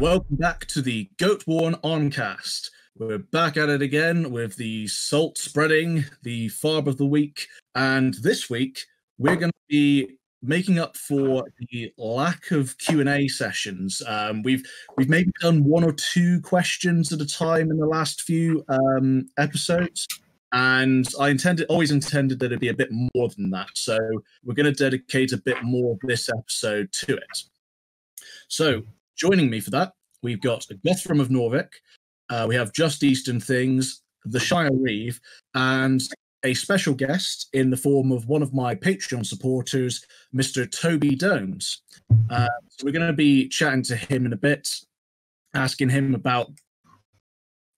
Welcome back to the Goatworn Armcast. We're back at it again with the salt spreading, the farb of the week, and this week we're going to be making up for the lack of Q and A sessions. Um, we've we've maybe done one or two questions at a time in the last few um, episodes, and I intended always intended that it'd be a bit more than that. So we're going to dedicate a bit more of this episode to it. So joining me for that, we've got Guthrum of Norvik, uh, we have Just Eastern Things, the Shire Reeve, and a special guest in the form of one of my Patreon supporters, Mr. Toby Dones. Uh, so we're going to be chatting to him in a bit, asking him about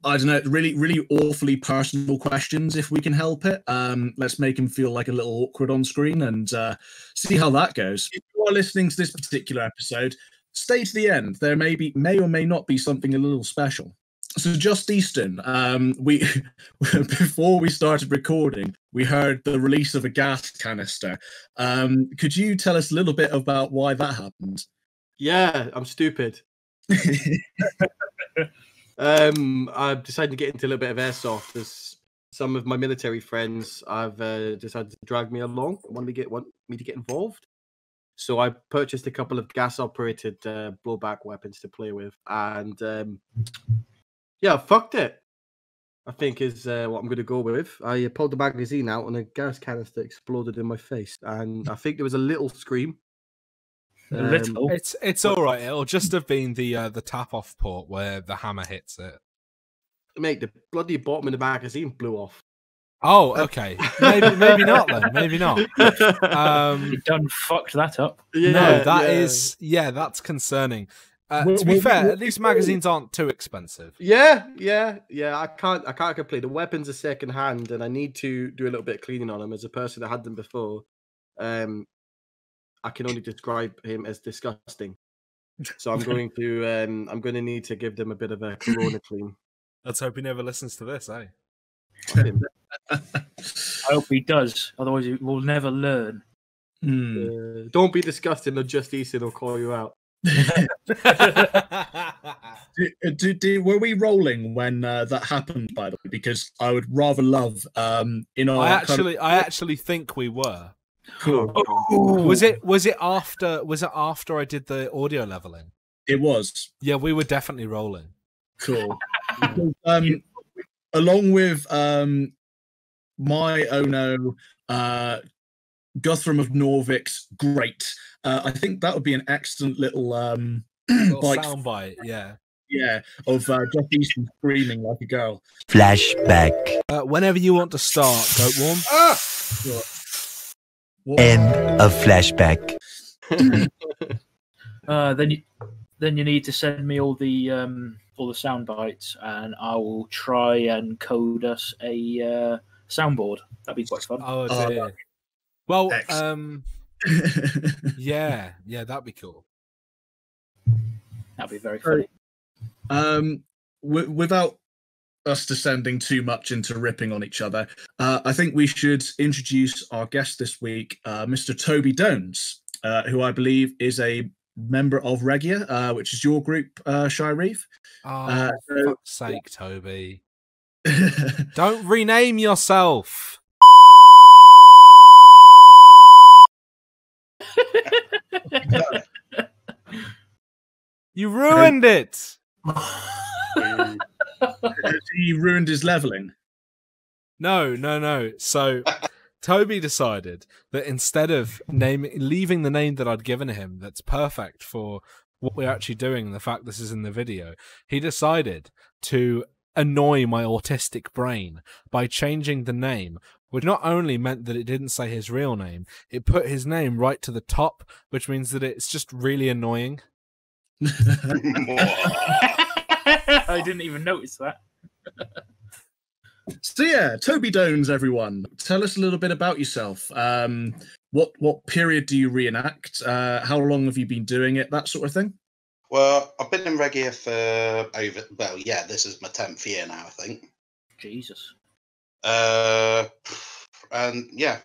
I don't know, really, really awfully personal questions if we can help it. Um, let's make him feel like a little awkward on screen and uh, see how that goes. If you are listening to this particular episode, stay to the end. There may be, may or may not be something a little special. So, just Eastern, um, we before we started recording, we heard the release of a gas canister. Um, could you tell us a little bit about why that happened? Yeah, I'm stupid. um, I've decided to get into a little bit of airsoft. As some of my military friends, I've uh, decided to drag me along. Want to get want me to get involved. So I purchased a couple of gas-operated uh, blowback weapons to play with, and um, yeah, fucked it. I think is uh, what I'm going to go with. I pulled the magazine out, and a gas canister exploded in my face, and I think there was a little scream. A little. Um, it's it's all right. It'll just have been the uh, the tap off port where the hammer hits it. Mate, the bloody bottom of the magazine blew off. Oh, okay. maybe maybe not then. Maybe not. Um, you done fucked that up. Yeah, no, that yeah. is yeah, that's concerning. Uh, to be fair, at least magazines aren't too expensive. Yeah, yeah, yeah. I can't, I can't complain. The weapons are second hand, and I need to do a little bit of cleaning on them. As a person that had them before, um, I can only describe him as disgusting. So I'm going to, um, I'm going to need to give them a bit of a corona clean. Let's hope he never listens to this, eh? I hope he does. Otherwise, he will never learn. Mm. Uh, don't be disgusting, or just Eastern will call you out. do, do, were we rolling when uh, that happened? By the way, because I would rather love um, in our. I actually, kind of... I actually think we were. Cool. Oh. Was it? Was it after? Was it after I did the audio leveling? It was. Yeah, we were definitely rolling. Cool. um, along with um, my Ono, uh, Guthrum of Norvik's great. Uh, I think that would be an excellent little um little soundbite. Yeah. Yeah, of uh, Jeff Easton screaming like a girl. Flashback. Uh, whenever you want to start, Goatworn. Ah! End of flashback. uh, then you, then you need to send me all the um, all the sound bites, and I will try and code us a uh, soundboard. That'd be quite fun. Oh dear. Well, um, yeah, yeah, that'd be cool. That'd be very funny. Um, w- without us descending too much into ripping on each other, uh, I think we should introduce our guest this week, uh, Mr. Toby Dones, uh, who I believe is a member of Regia, uh, which is your group, uh, Shire Reeve. Oh, uh, for fuck's sake, Toby. Don't rename yourself. you ruined it. he ruined his leveling. No, no, no. So Toby decided that instead of naming leaving the name that I'd given him that's perfect for what we're actually doing the fact this is in the video, he decided to annoy my autistic brain by changing the name which not only meant that it didn't say his real name, it put his name right to the top, which means that it's just really annoying. I didn't even notice that. so yeah, Toby Dones, everyone. Tell us a little bit about yourself. Um, what what period do you reenact? Uh, how long have you been doing it? That sort of thing. Well, I've been in Regia for over. Well, yeah, this is my tenth year now, I think. Jesus. Uh, and yeah,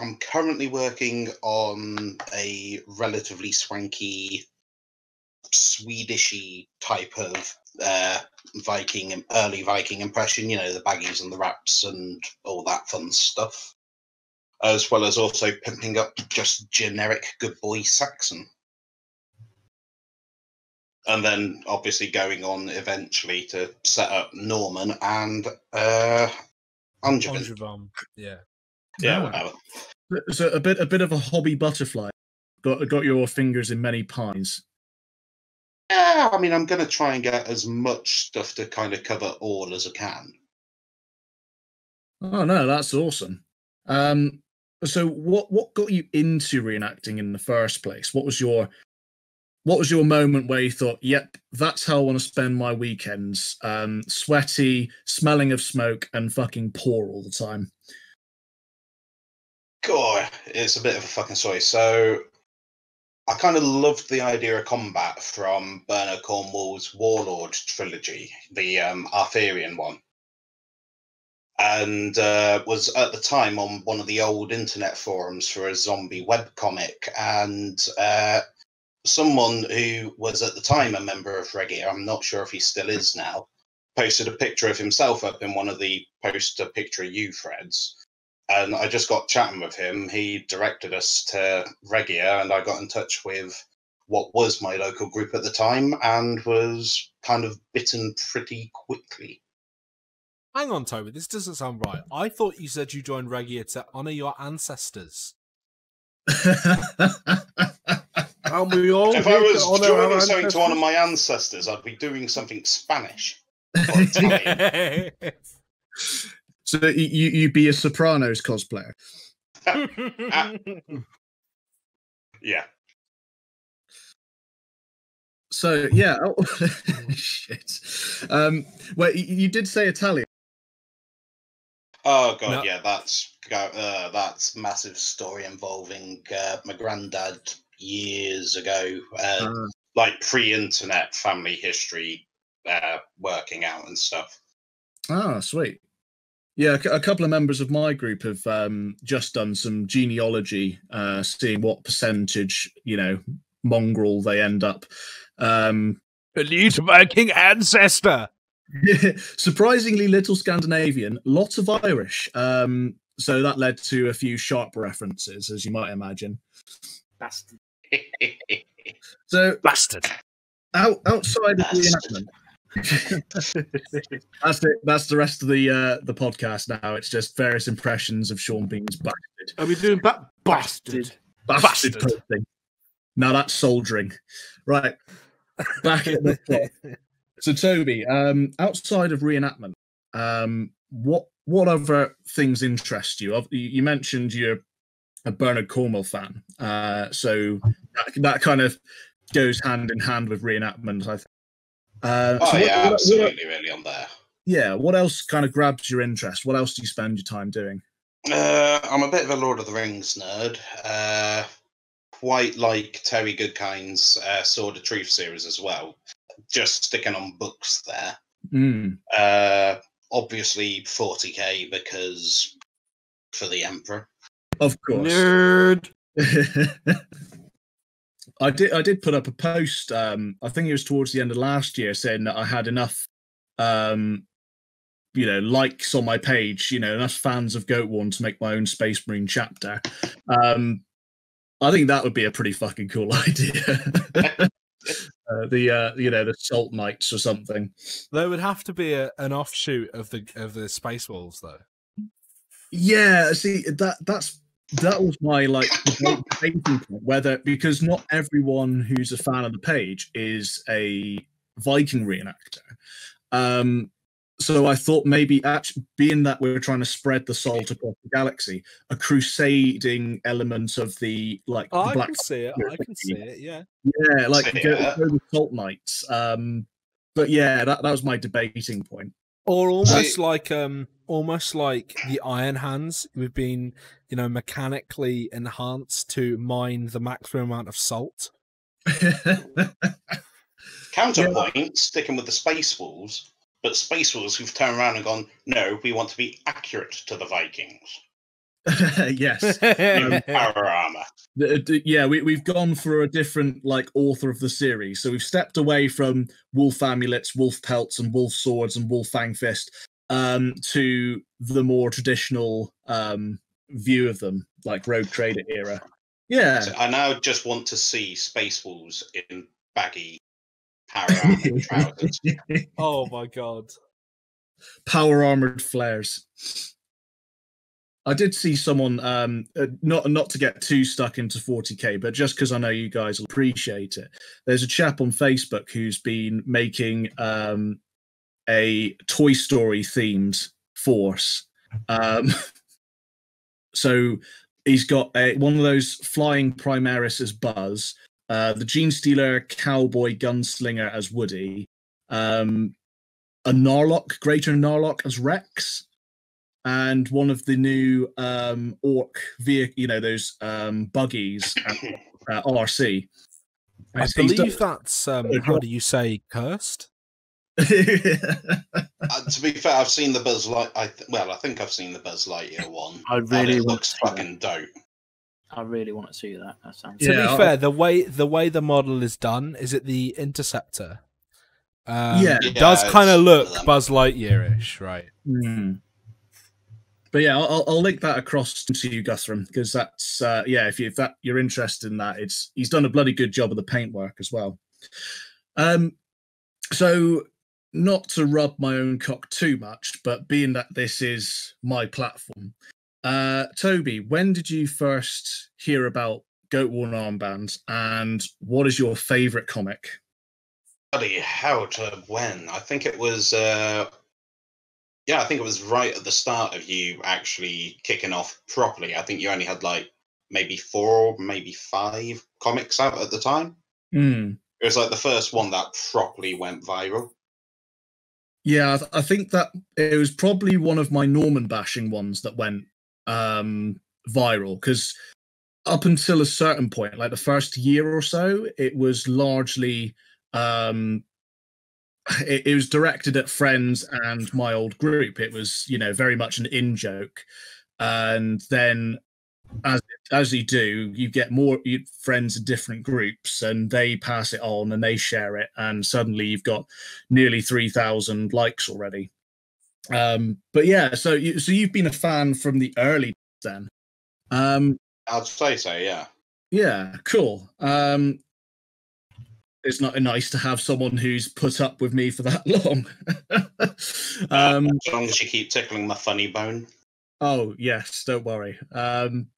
I'm currently working on a relatively swanky Swedishy type of uh, Viking, early Viking impression. You know, the baggies and the wraps and all that fun stuff, as well as also pimping up just generic good boy Saxon. And then obviously going on eventually to set up Norman and uh, Angevin. Angevin, Yeah. Yeah, Ah. whatever. So a bit a bit of a hobby butterfly. Got got your fingers in many pies. Yeah, I mean, I'm going to try and get as much stuff to kind of cover all as I can. Oh no, that's awesome. Um, so what what got you into reenacting in the first place? What was your what was your moment where you thought, "Yep, that's how I want to spend my weekends"? Um, sweaty, smelling of smoke, and fucking poor all the time. God, it's a bit of a fucking story. So, I kind of loved the idea of combat from Bernard Cornwell's Warlord trilogy, the um, Arthurian one, and uh, was at the time on one of the old internet forums for a zombie webcomic, and uh, someone who was at the time a member of Regia, I'm not sure if he still is now, posted a picture of himself up in one of the post a picture of you threads and I just got chatting with him. He directed us to Regia, and I got in touch with what was my local group at the time, and was kind of bitten pretty quickly. Hang on, Toby. This doesn't sound right. I thought you said you joined Regia to honor your ancestors. And we all if I was honour joining something to honour ancestors. my ancestors, I'd be doing something Spanish. So you you you'd be a Sopranos cosplayer. yeah. So yeah, oh, shit. Um, well, you, you did say Italian. Oh god, No. yeah, that's uh, that's massive story involving uh, my granddad years ago, uh, Uh, like pre-internet family history, uh, working out and stuff. Ah, sweet. Yeah, a couple of members of my group have um, just done some genealogy, uh, seeing what percentage, you know, mongrel they end up. Um, Elite Viking ancestor. surprisingly little Scandinavian, lots of Irish. Um, so that led to a few sharp references, as you might imagine. Bastard. So Bastard. out, outside of the enactment, that's it. That's the rest of the uh, the podcast now. It's just various impressions of Sean Bean's bastard. Are we doing ba- bastard? Bastard, Bastard. posting. Now that's soldiering. Right. Back at the top. So Toby, um, outside of reenactment, um, what what other things interest you? You you mentioned you're a Bernard Cornwell fan, uh, so that, that kind of goes hand in hand with reenactment. I think. Uh, Oh so yeah, what- what- really on there. yeah. What else kind of grabs your interest? What else do you spend your time doing? Uh, I'm a bit of a Lord of the Rings nerd. Uh, quite like Terry Goodkind's uh, Sword of Truth series as well. Just sticking on books there. Mm, Uh, obviously 40k because for the Emperor. Of course. Nerd. I did. I did put up a post. Um, I think it was towards the end of last year, saying that I had enough, um, you know, likes on my page. You know, enough fans of Goatworn to make my own Space Marine chapter. Um, I think that would be a pretty fucking cool idea. uh, the uh, you know the Salt Knights or something. There would have to be a, an offshoot of the of the Space Wolves, though. Yeah, see that that's that was my like debating point, whether because not everyone who's a fan of the page is a Viking reenactor. Um, so I thought maybe actually being that we're trying to spread the salt across the galaxy, a crusading element of the like the I black can see it. I can see it. Yeah. yeah, like go, go with salt knights. Um, but yeah, that, that was my debating point. Or almost like um, almost like the Iron Hands. We've been, you know, mechanically enhanced to mine the maximum amount of salt. Counterpoint, sticking with the Space Wolves, but Space Wolves who've turned around and gone, no, we want to be accurate to the Vikings. yes. Um, Power armor. The- uh, the- yeah, we, we've gone for a different like author of the series. So we've stepped away from wolf amulets, wolf pelts, and wolf swords and wolf fang fist um, to the more traditional um, view of them, like Rogue Trader era. Yeah, So I now just want to see Space Wolves in baggy power armor trousers. oh my god. power armored flares. I did see someone, um, uh, not not to get too stuck into 40k, but just because I know you guys will appreciate it. There's a chap on Facebook who's been making um, a Toy Story themed force. Um, so he's got a, one of those flying Primaris as Buzz, uh, the Gene Stealer cowboy gunslinger as Woody, um, a Knarloc, Greater Knarloc as Rex, and one of the new um, Orc vehicle, you know, those um, buggies, uh, RC. I He's- he's believe that's um, Uh, how do you say cursed? Done- Uh, to be fair, I've seen the Buzz Light. I th- well, I think I've seen the Buzz Lightyear one. I and really it looks to see that. fucking dope. I really want to see that. That sounds. To be I'll- fair, the way the way the model is done is it the interceptor. Um, Yeah. it does Yeah, kind of look them. Buzz Lightyear-ish, right? Hmm. But yeah, I'll, I'll link that across to you, Guthrum, because that's uh, yeah. If you if that you're interested in that, it's he's done a bloody good job of the paintwork as well. Um, so not to rub my own cock too much, but being that this is my platform, uh, Toby, when did you first hear about Goat Worn armbands, and what is your favorite comic? Bloody hell, to when? I think it was. uh Yeah, I think it was right at the start of you actually kicking off properly. I think you only had like maybe four, maybe five comics out at the time. Hmm. It was like the first one that properly went viral. Yeah, I, th- I think that it was probably one of my Norman bashing ones that went um, viral because up until a certain point, like the first year or so, it was largely um, it, it was directed at friends and my old group. It was you know very much an in joke, and then as as you do, you get more friends in different groups, and they pass it on and they share it, and suddenly you've got nearly three thousand likes already. Um, but yeah, so you, so you've been a fan from the early then. Um, I'd say so, yeah. yeah, cool. Um, it's not nice to have someone who's put up with me for that long. um, as long as you keep tickling my funny bone. Oh yes, don't worry. Um,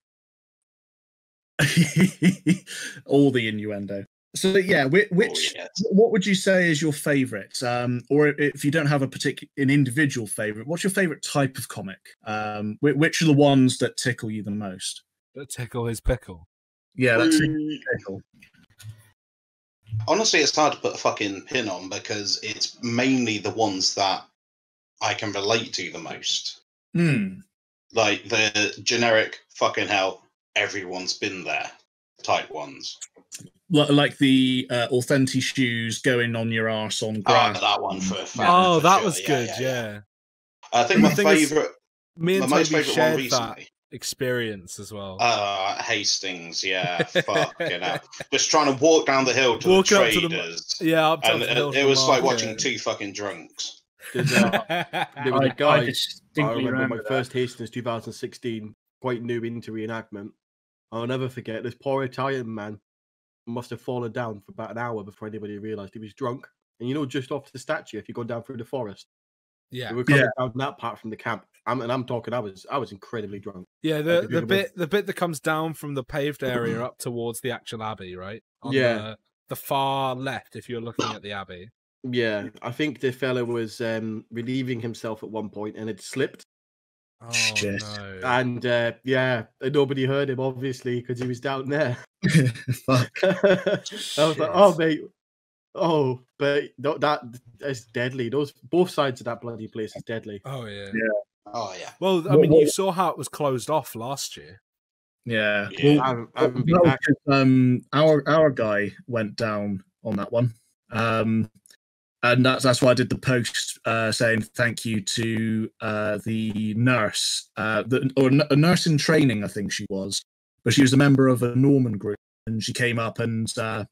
all the innuendo. So yeah, which, Oh, yes. what would you say is your favorite? Um, or if you don't have a particular an individual favorite, what's your favorite type of comic? Um, whi- which are the ones that tickle you the most? That tickle his pickle. Yeah, that's Mm, tickle. Honestly, it's hard to put a fucking pin on because it's mainly the ones that I can relate to the most. Hmm. Like the generic fucking hell, everyone's been there type ones. Li- Like the uh, authentic shoes going on your arse on Ah, grass. that one for a fact. Oh, for that sure, was good. Yeah, I think The my thing is, favorite, me my and most Toby favorite shared recently. that experience as well. Uh, Hastings, yeah, fucking hell. Just trying to walk down the hill to Walking the up to the- traders. yeah, up and the it, hill it to was like watching two fucking drunks. There's, uh, there was I, a guy. I I remember, remember, my that. first Hastings 2016, quite new into reenactment. I'll never forget this poor Italian man must have fallen down for about an hour before anybody realised he was drunk. And you know, just off the statue, if you go down through the forest, yeah, we were coming down that part from the camp. I'm, and I'm talking, I was, I was incredibly drunk. yeah. The the bit the bit that comes down from the paved area up towards the actual abbey, right? On Yeah. the, the far left, if you're looking at the abbey. Yeah, I think the fella was um, relieving himself at one point and had slipped. Oh Shit. no! And uh, yeah, nobody heard him obviously because he was down there. Fuck. I was like, oh mate, oh, but tho- that is deadly. Those both sides of that bloody place is deadly. oh yeah. Yeah, oh yeah. Well, I What- mean, you what- saw how it was closed off last year. Yeah. Yeah. Well, I I haven't No, um, our our guy went down on that one. Um, and that's that's why I did the post uh, saying thank you to uh, the nurse, uh, the, or a nurse in training, I think she was, but she was a member of a Norman group, and she came up and uh,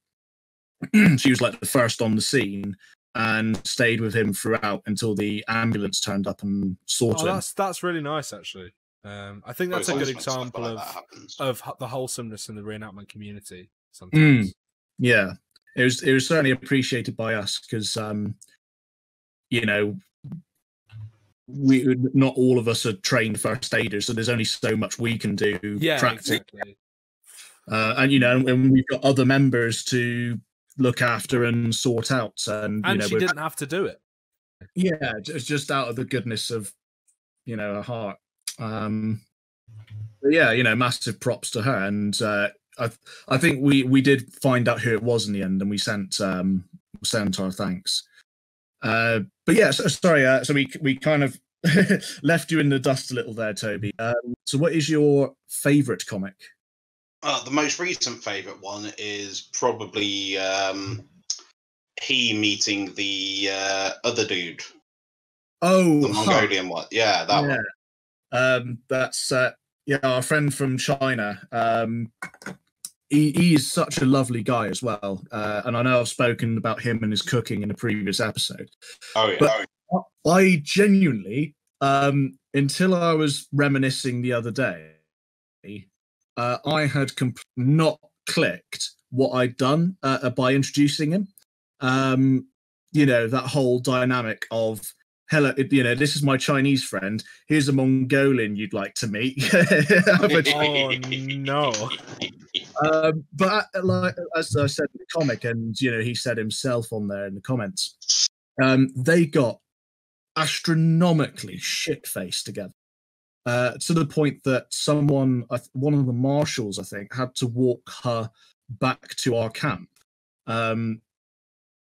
she was like the first on the scene and stayed with him throughout until the ambulance turned up and sorted Oh, him. that's that's really nice, actually. Um, I think Oh, that's a good always when stuff example like of of the wholesomeness in the reenactment community. Sometimes. Yeah, it was it was certainly appreciated by us because um, you know we not all of us are trained first aiders, so there's only so much we can do. Yeah, practice, exactly. uh, and you know, and we've got other members to look after and sort out, and, you And know, she didn't have to do it. yeah, just just out of the goodness of you know her heart. Um, yeah, you know, massive props to her, and uh, I I think we we did find out who it was in the end, and we sent um sent our thanks. Uh, but yeah, so, sorry, uh, so we we kind of left you in the dust a little there, Toby. Um, so, what is your favourite comic? Uh, the most recent favourite one is probably um, he meeting the uh, other dude, Oh, the huh. Mongolian one. Yeah, that yeah. one. Um, that's uh, yeah, our friend from China. Um, he, he is such a lovely guy as well, uh, and I know I've spoken about him and his cooking in a previous episode. Oh yeah. But- I genuinely, um, until I was reminiscing the other day, uh, I had comp- not clicked what I'd done uh, by introducing him. Um, you know that whole dynamic of hello, you know, this is my Chinese friend. Here's a Mongolian you'd like to meet. Oh, no. um, but uh, like as I said in the comic, and you know, he said himself on there in the comments, um, they got astronomically shit faced together. Uh, to the point that someone, one of the marshals, I think, had to walk her back to our camp. Um,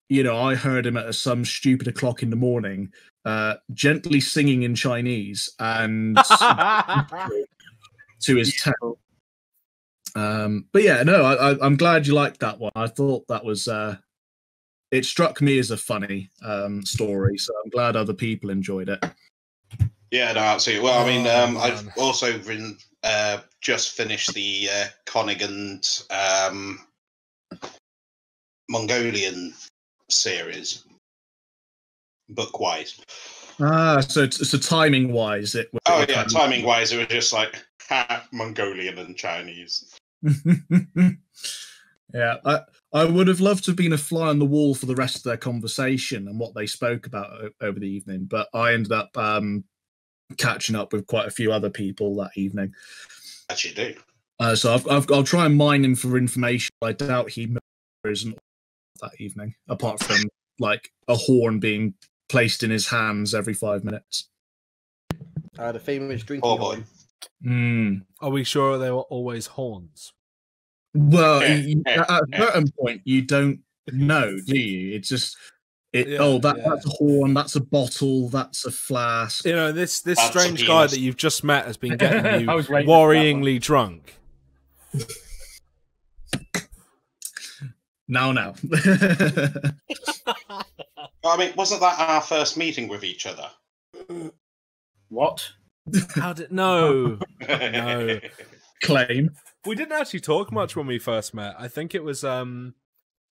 you know, I heard him at some stupid o'clock in the morning, uh, gently singing in Chinese and to his tent. Um, but yeah, no, I, I'm glad you liked that one. I thought that was uh, it struck me as a funny um, story, so I'm glad other people enjoyed it. Yeah, no, absolutely. Well, I mean, Oh, um, I've also been uh, just finished the uh, Conn Iggulden um, Mongolian series, book wise. Ah, so it's- so timing wise, it. Oh yeah, timing wise, it was just like ha, Mongolian and Chinese. yeah, I I would have loved to have been a fly on the wall for the rest of their conversation and what they spoke about o- over the evening, but I ended up um, catching up with quite a few other people that evening. As you do. Uh, so I've, I've, I'll try and mine him for information. I doubt he isn't that evening, apart from like a horn being placed in his hands every five minutes. Uh, the famous drinking Oh boy. Horn. Mm. Are we sure they were always horns? Well, you- at a certain point, you don't know, do you? It's just, it. Yeah, oh, that, yeah. that's a horn. That's a bottle. That's a flask. You know, this this That's a strange guy that you've just met has been getting you was waiting for that one. worryingly drunk. Now, now. I mean, wasn't that our first meeting with each other? What? How did no? No. Claim. We didn't actually talk much when we first met. I think it was um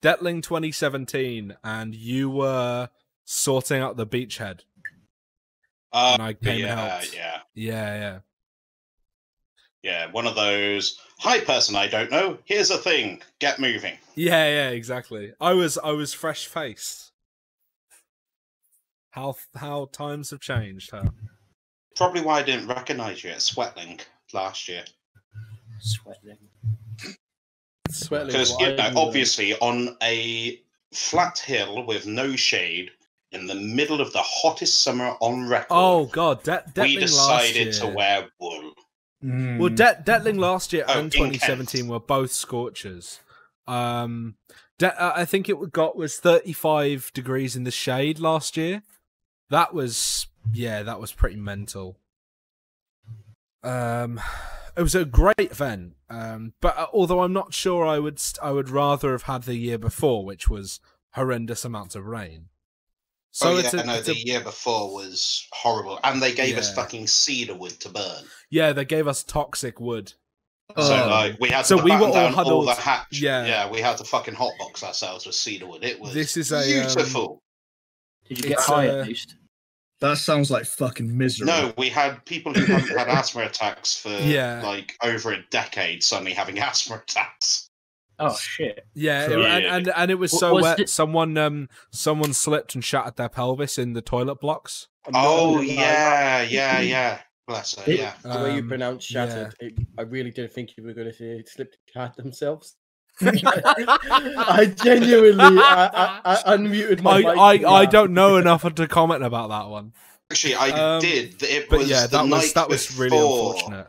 Detling 2017 and you were sorting out the beachhead. Uh, And I came and yeah, helped. yeah, Yeah, yeah. yeah. One of those. Hi, person I don't know. Here's a thing. Get moving. Yeah, yeah, exactly. I was I was fresh faced. How how times have changed, huh? Probably why I didn't recognise you at Sweatling last year. Sweating. Sweating Because, you know, you, obviously on a flat hill with no shade in the middle of the hottest summer on record, Oh god, Det we Detling last decided year. to wear wool. Well, Det Detling last year Oh, and 2017 were both scorchers. Um, Det- uh, I think it got was 35 degrees in the shade last year. That was yeah, that was pretty mental. Um, it was a great event. Um, but uh, although I'm not sure, I would st- I would rather have had the year before, which was horrendous amounts of rain. So oh, it's yeah, a, no, it's a- the year before was horrible, and they gave us fucking cedar wood to burn. yeah, they gave us toxic wood. So Oh. like we had So to we were batten all down all huddled- the hatch. yeah. yeah, we had to fucking hotbox ourselves with cedar wood. It was This is a, um, beautiful. Did you get It's, high uh, at least? That sounds like fucking misery. No, we had people who hadn't had asthma attacks for Yeah. like over a decade suddenly having asthma attacks. Oh shit! Yeah, So- and, and and it was so was wet. it- Someone um someone slipped and shattered their pelvis in the toilet blocks. Oh gonna yeah, yeah, yeah. Bless her. It- Yeah. The way you Um, pronounced yeah. shattered, it, I really didn't think you were going to say it slipped and shat themselves. I genuinely, I, I, I unmuted my I, mic I, I don't know enough to comment about that one. Actually, I Um, did. It But was yeah, the that night was that was really unfortunate.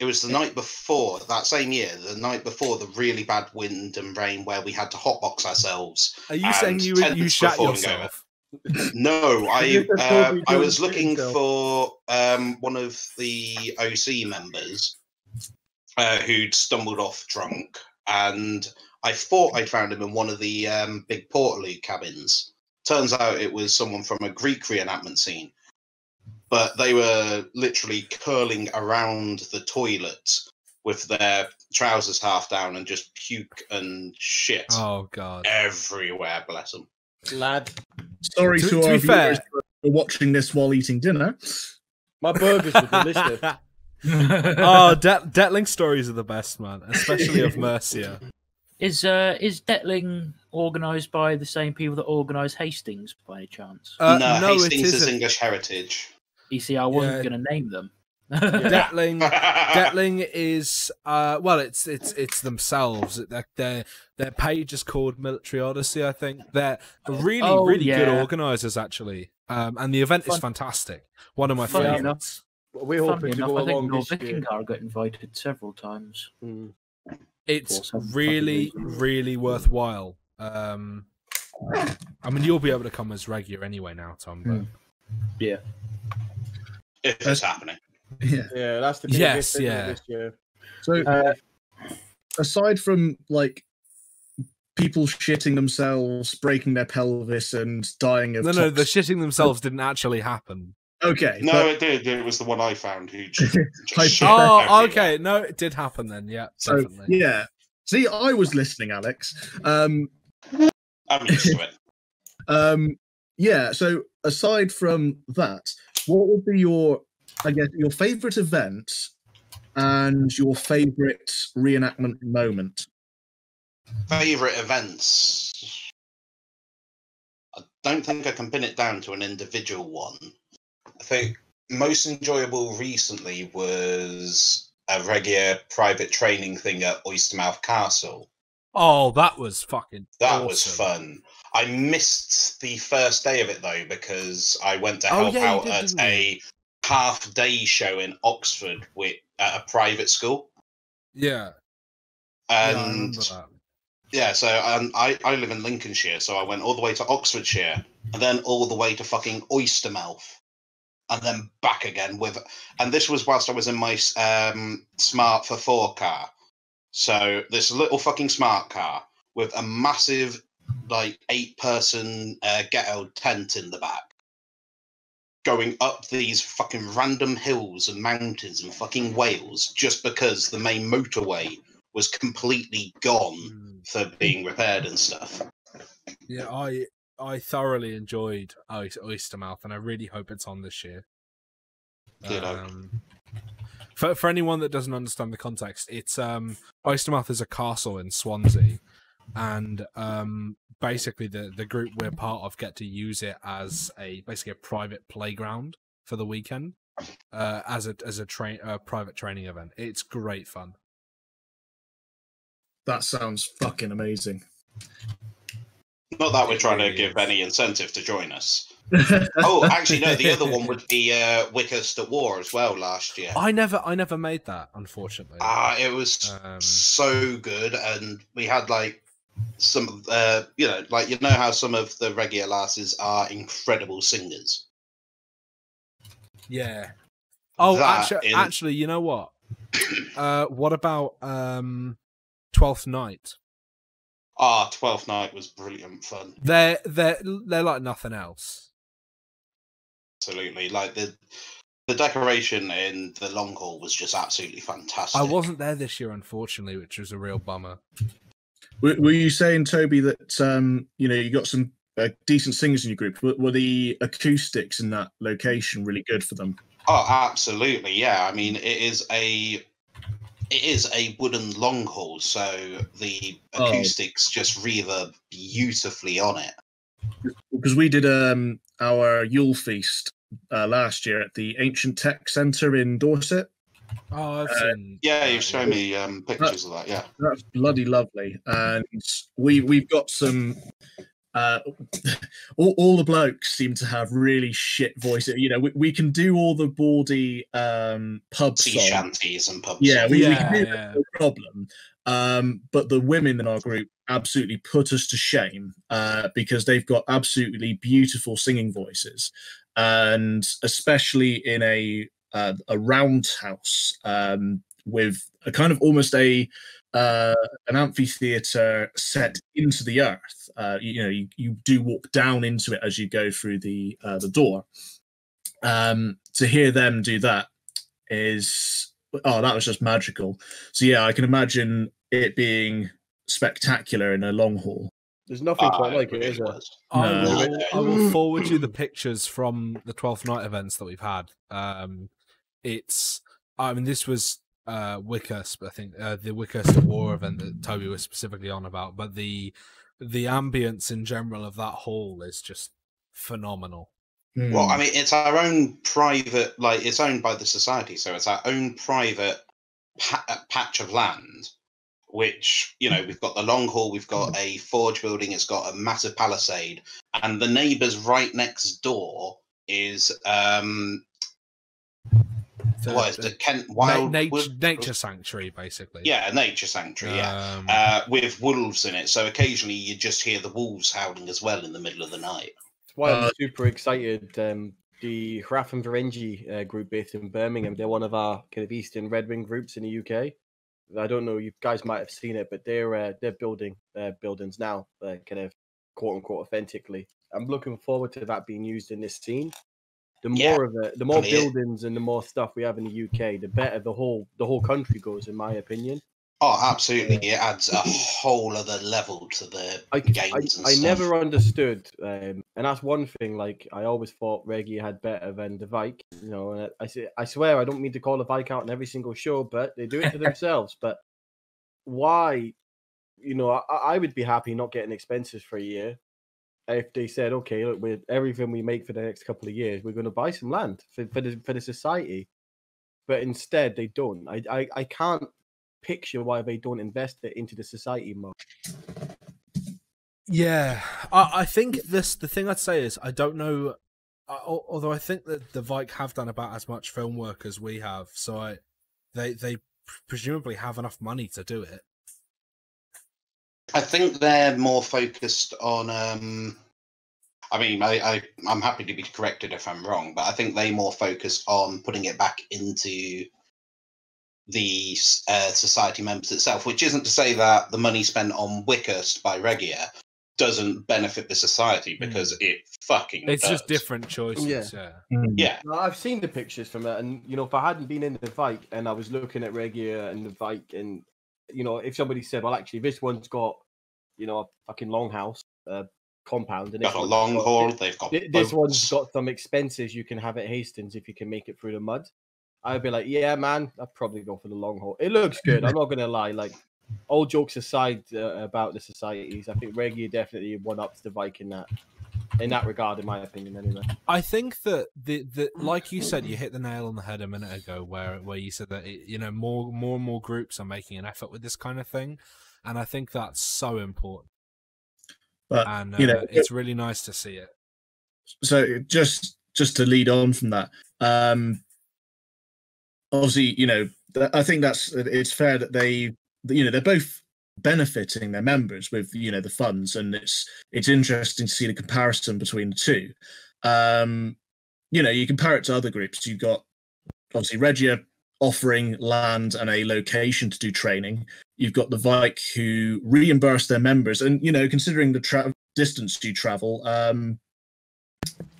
It was the night before that same year, the night before the really bad wind and rain, where we had to hotbox ourselves. Are you saying you ten you minutes shat before we go yourself? No, I uh, I was looking yourself. for um, one of the OC members uh, who'd stumbled off drunk, and I thought I'd found him in one of the um, big Portaloo cabins. Turns out it was someone from a Greek reenactment scene, but they were literally curling around the toilet with their trousers half down and just puke and shit Oh god. everywhere. Bless them. lad. Sorry To- to, to our be fair- viewers for watching this while eating dinner. My burgers were delicious. oh, Det- Detling stories are the best, man, especially of Mercia. Is uh is Detling organised by the same people that organise Hastings by any chance? Uh, no, no, Hastings is. English heritage. You see, I wasn't yeah. going to name them. Detling, Detling is uh, well, it's it's it's themselves. Their their their page is called Military Odyssey, I think. They're really Oh, really good organisers, actually. Um, and the event is fantastic. One of my favourites. enough. Favourites. We're Funny hoping to enough, go I think along Lord this year. Got invited several times. Mm. It's for really really worthwhile. Um, I mean, you'll be able to come as regular anyway now, Tom. But Hmm. Yeah. if it's happening. Yeah. Yeah, that's the thing. Yes, this, yeah. This year. So Uh, aside from like people shitting themselves, breaking their pelvis, and dying of no, no, the tox- shitting themselves didn't actually happen. Okay, No, but- it did. It was the one I found who just, just Oh, everywhere. okay. No, it did happen then. Yeah, so definitely. yeah. See, I was listening, Alex. Um, I'm used to it. um, yeah. So aside from that, what would be your, I guess, your favorite event and your favorite reenactment moment? Favorite events. I don't think I can pin it down to an individual one. I think most enjoyable recently was a regular private training thing at Oystermouth Castle. Oh, that was fucking. That was fun. I missed the first day of it though because I went to Oh, help yeah, out did, at a half day show in Oxford with at a private school. Yeah. yeah, And that. yeah, so um, I I live in Lincolnshire, so I went all the way to Oxfordshire and then all the way to fucking Oystermouth, and then back again with. And this was whilst I was in my um, smart for four car. So this little fucking smart car with a massive like eight person uh, ghetto tent in the back. Going up these fucking random hills and mountains and fucking Wales just because the main motorway was completely gone Mm. for being repaired and stuff. Yeah, I I thoroughly enjoyed Oys- Oystermouth, and I really hope it's on this year. Ditto. Um, for for anyone that doesn't understand the context, it's um Oystermouth is a castle in Swansea, and um basically the the group we're part of get to use it as a basically a private playground for the weekend, uh, as a as a train a private training event. It's great fun. That sounds fucking amazing. Not that we're trying to give any incentive to join us. Oh, actually, no. The other one would be uh, Wickhurst at War as well last year. I never I never made that, unfortunately. Ah, it was Um, so good, and we had like some, uh, you know, like you know how some of the regular lasses are incredible singers. Yeah. Oh, That actually, in- actually, you know what? Uh, what about um, Twelfth Night? Ah, Twelfth Night was brilliant fun. They're they're they're like nothing else. Absolutely, like the the decoration in the long hall was just absolutely fantastic. I wasn't there this year, unfortunately, which was a real bummer. Were, were you saying, Toby, that um, you know you got some uh, decent singers in your group? Were, were the acoustics in that location really good for them? Oh, absolutely, yeah. I mean, it is a it is a wooden long hall, so the Oh. acoustics just reverb beautifully on it. Because we did um, our Yule feast uh, last year at the Ancient Tech Centre in Dorset. Oh, I've Uh. Yeah, you've shown me um, pictures of that. Yeah, That's bloody lovely, and we we've got some. Uh, all, all the blokes seem to have really shit voices. You know, we, we can do all the bawdy um, pub sea songs. shanties and pubs. Yeah, we, we can do yeah. that, no problem. Um, but the women in our group absolutely put us to shame uh, because they've got absolutely beautiful singing voices, and especially in a uh, a roundhouse um, with a kind of almost a uh, an amphitheater set into the earth. Uh, you, you know, you, you do walk down into it as you go through the uh, the door. Um, to hear them do that is oh, that was just magical. So yeah, I can imagine it being spectacular in a long hall. There's nothing Ah, quite like it, there? was. I will, I will forward you the pictures from the 12th night events that we've had. Um, it's, I mean, this was uh, Wickhurst, I think, uh, the Wickhurst War event that Toby was specifically on about, but the the ambience in general of that hall is just phenomenal. Well, Hmm. I mean, it's our own private, like it's owned by the society, so it's our own private pa- uh, patch of land. Which you know, we've got the long hall, we've got a forge building, it's got a massive palisade, and the neighbours right next door is um, The- what is the the Kent na- Wild nature, nature sanctuary, basically. Yeah, a nature sanctuary. Yeah, Um, uh, with wolves in it, so occasionally you just hear the wolves howling as well in the middle of the night. That's why I'm Uh, super excited. Um, the Hraf and Varengi uh, group based in Birmingham, they're one of our kind of Eastern Red Wing groups in the UK. I don't know, you guys might have seen it, but they're uh, they're building uh, buildings now, uh, kind of quote unquote authentically. I'm looking forward to that being used in this scene. The Yeah, more of it, the more mean, buildings and the more stuff we have in the UK, the better the whole the whole country goes, in my opinion. Oh, absolutely! It adds a whole other level to the I, I, games and I stuff. never understood, um, and that's one thing. Like I always thought Regia had better than the Vike. You know, and I, I say I swear I don't mean to call the Vike out in every single show, but they do it to themselves. But why? You know, I, I would be happy not getting expenses for a year if they said, okay, look, with everything we make for the next couple of years, we're going to buy some land for, for the for the society. But instead, they don't. I, I I can't picture why they don't invest it into the society more. Yeah, I, I think this. The thing I'd say is I don't know. al- Although I think that the Vike have done about as much film work as we have, so I, they they presumably have enough money to do it. I think they're more focused on. Um, I mean, I, I I'm happy to be corrected if I'm wrong, but I think they more focus on putting it back into the uh, society members itself. Which isn't to say that the money spent on Wickhurst by Regia doesn't benefit the society because it fucking. Hmm. It's just different choices. Yeah. Yeah. Yeah, No, I've seen the pictures from it, and you know, if I hadn't been in the Vike and I was looking at Regia and the Vike, and you know, if somebody said, "Well, actually, this one's got, you know, a fucking longhouse uh, compound," and got a long hall. They've got thi- this one's got some expenses you can have at Hastings if you can make it through the mud. I'd be like, "Yeah, man, I'd probably go for the long hall. It looks good. I'm not gonna lie. Like, all jokes aside uh, about the societies, I think Regia definitely one ups the Viking that, in that regard, in my opinion, anyway." I think that the the like you said, you hit the nail on the head a minute ago, where where you said that it, you know more more and more groups are making an effort with this kind of thing, and I think that's so important. But And uh, you know, it's really nice to see it. so just just to lead on from that um obviously you know i think that's it's fair that they you know they're both benefiting their members with you know the funds and it's it's interesting to see the comparison between the two um you know you compare it to other groups you've got obviously regia offering land and a location to do training. You've got the Vike who reimburse their members, and you know, considering the tra- distance you travel, um,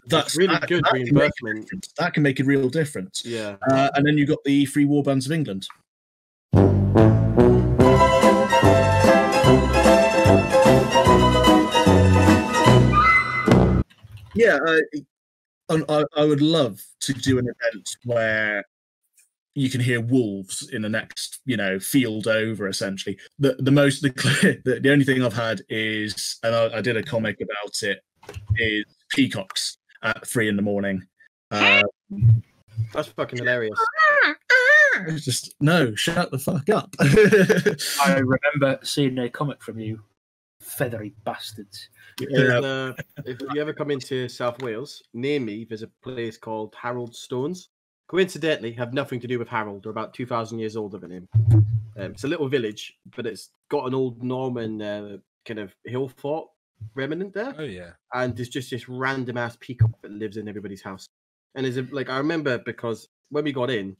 that's really that- good that can make a reimbursement. difference. That can make a real difference. Yeah. Uh, and then you've got the Free Warbands of England. Yeah, uh, and I, I would love to do an event where you can hear wolves in the next, you know, field over. Essentially, the the most the clear, the, the only thing I've had is, and I, I did a comic about it, is peacocks at three in the morning. Uh, That's fucking hilarious. it's just no, shut the fuck up. I remember seeing a comic from you, feathery bastards. Yeah. Uh, if you ever come into South Wales, near me, there's a place called Harold Stones. Coincidentally, have nothing to do with Harold. They're about 2,000 years older than him. Um, it's a little village, but it's got an old Norman uh, kind of hill fort remnant there. Oh yeah. and there's just this random ass peacock that lives in everybody's house. And there's a, like I remember because when we got in,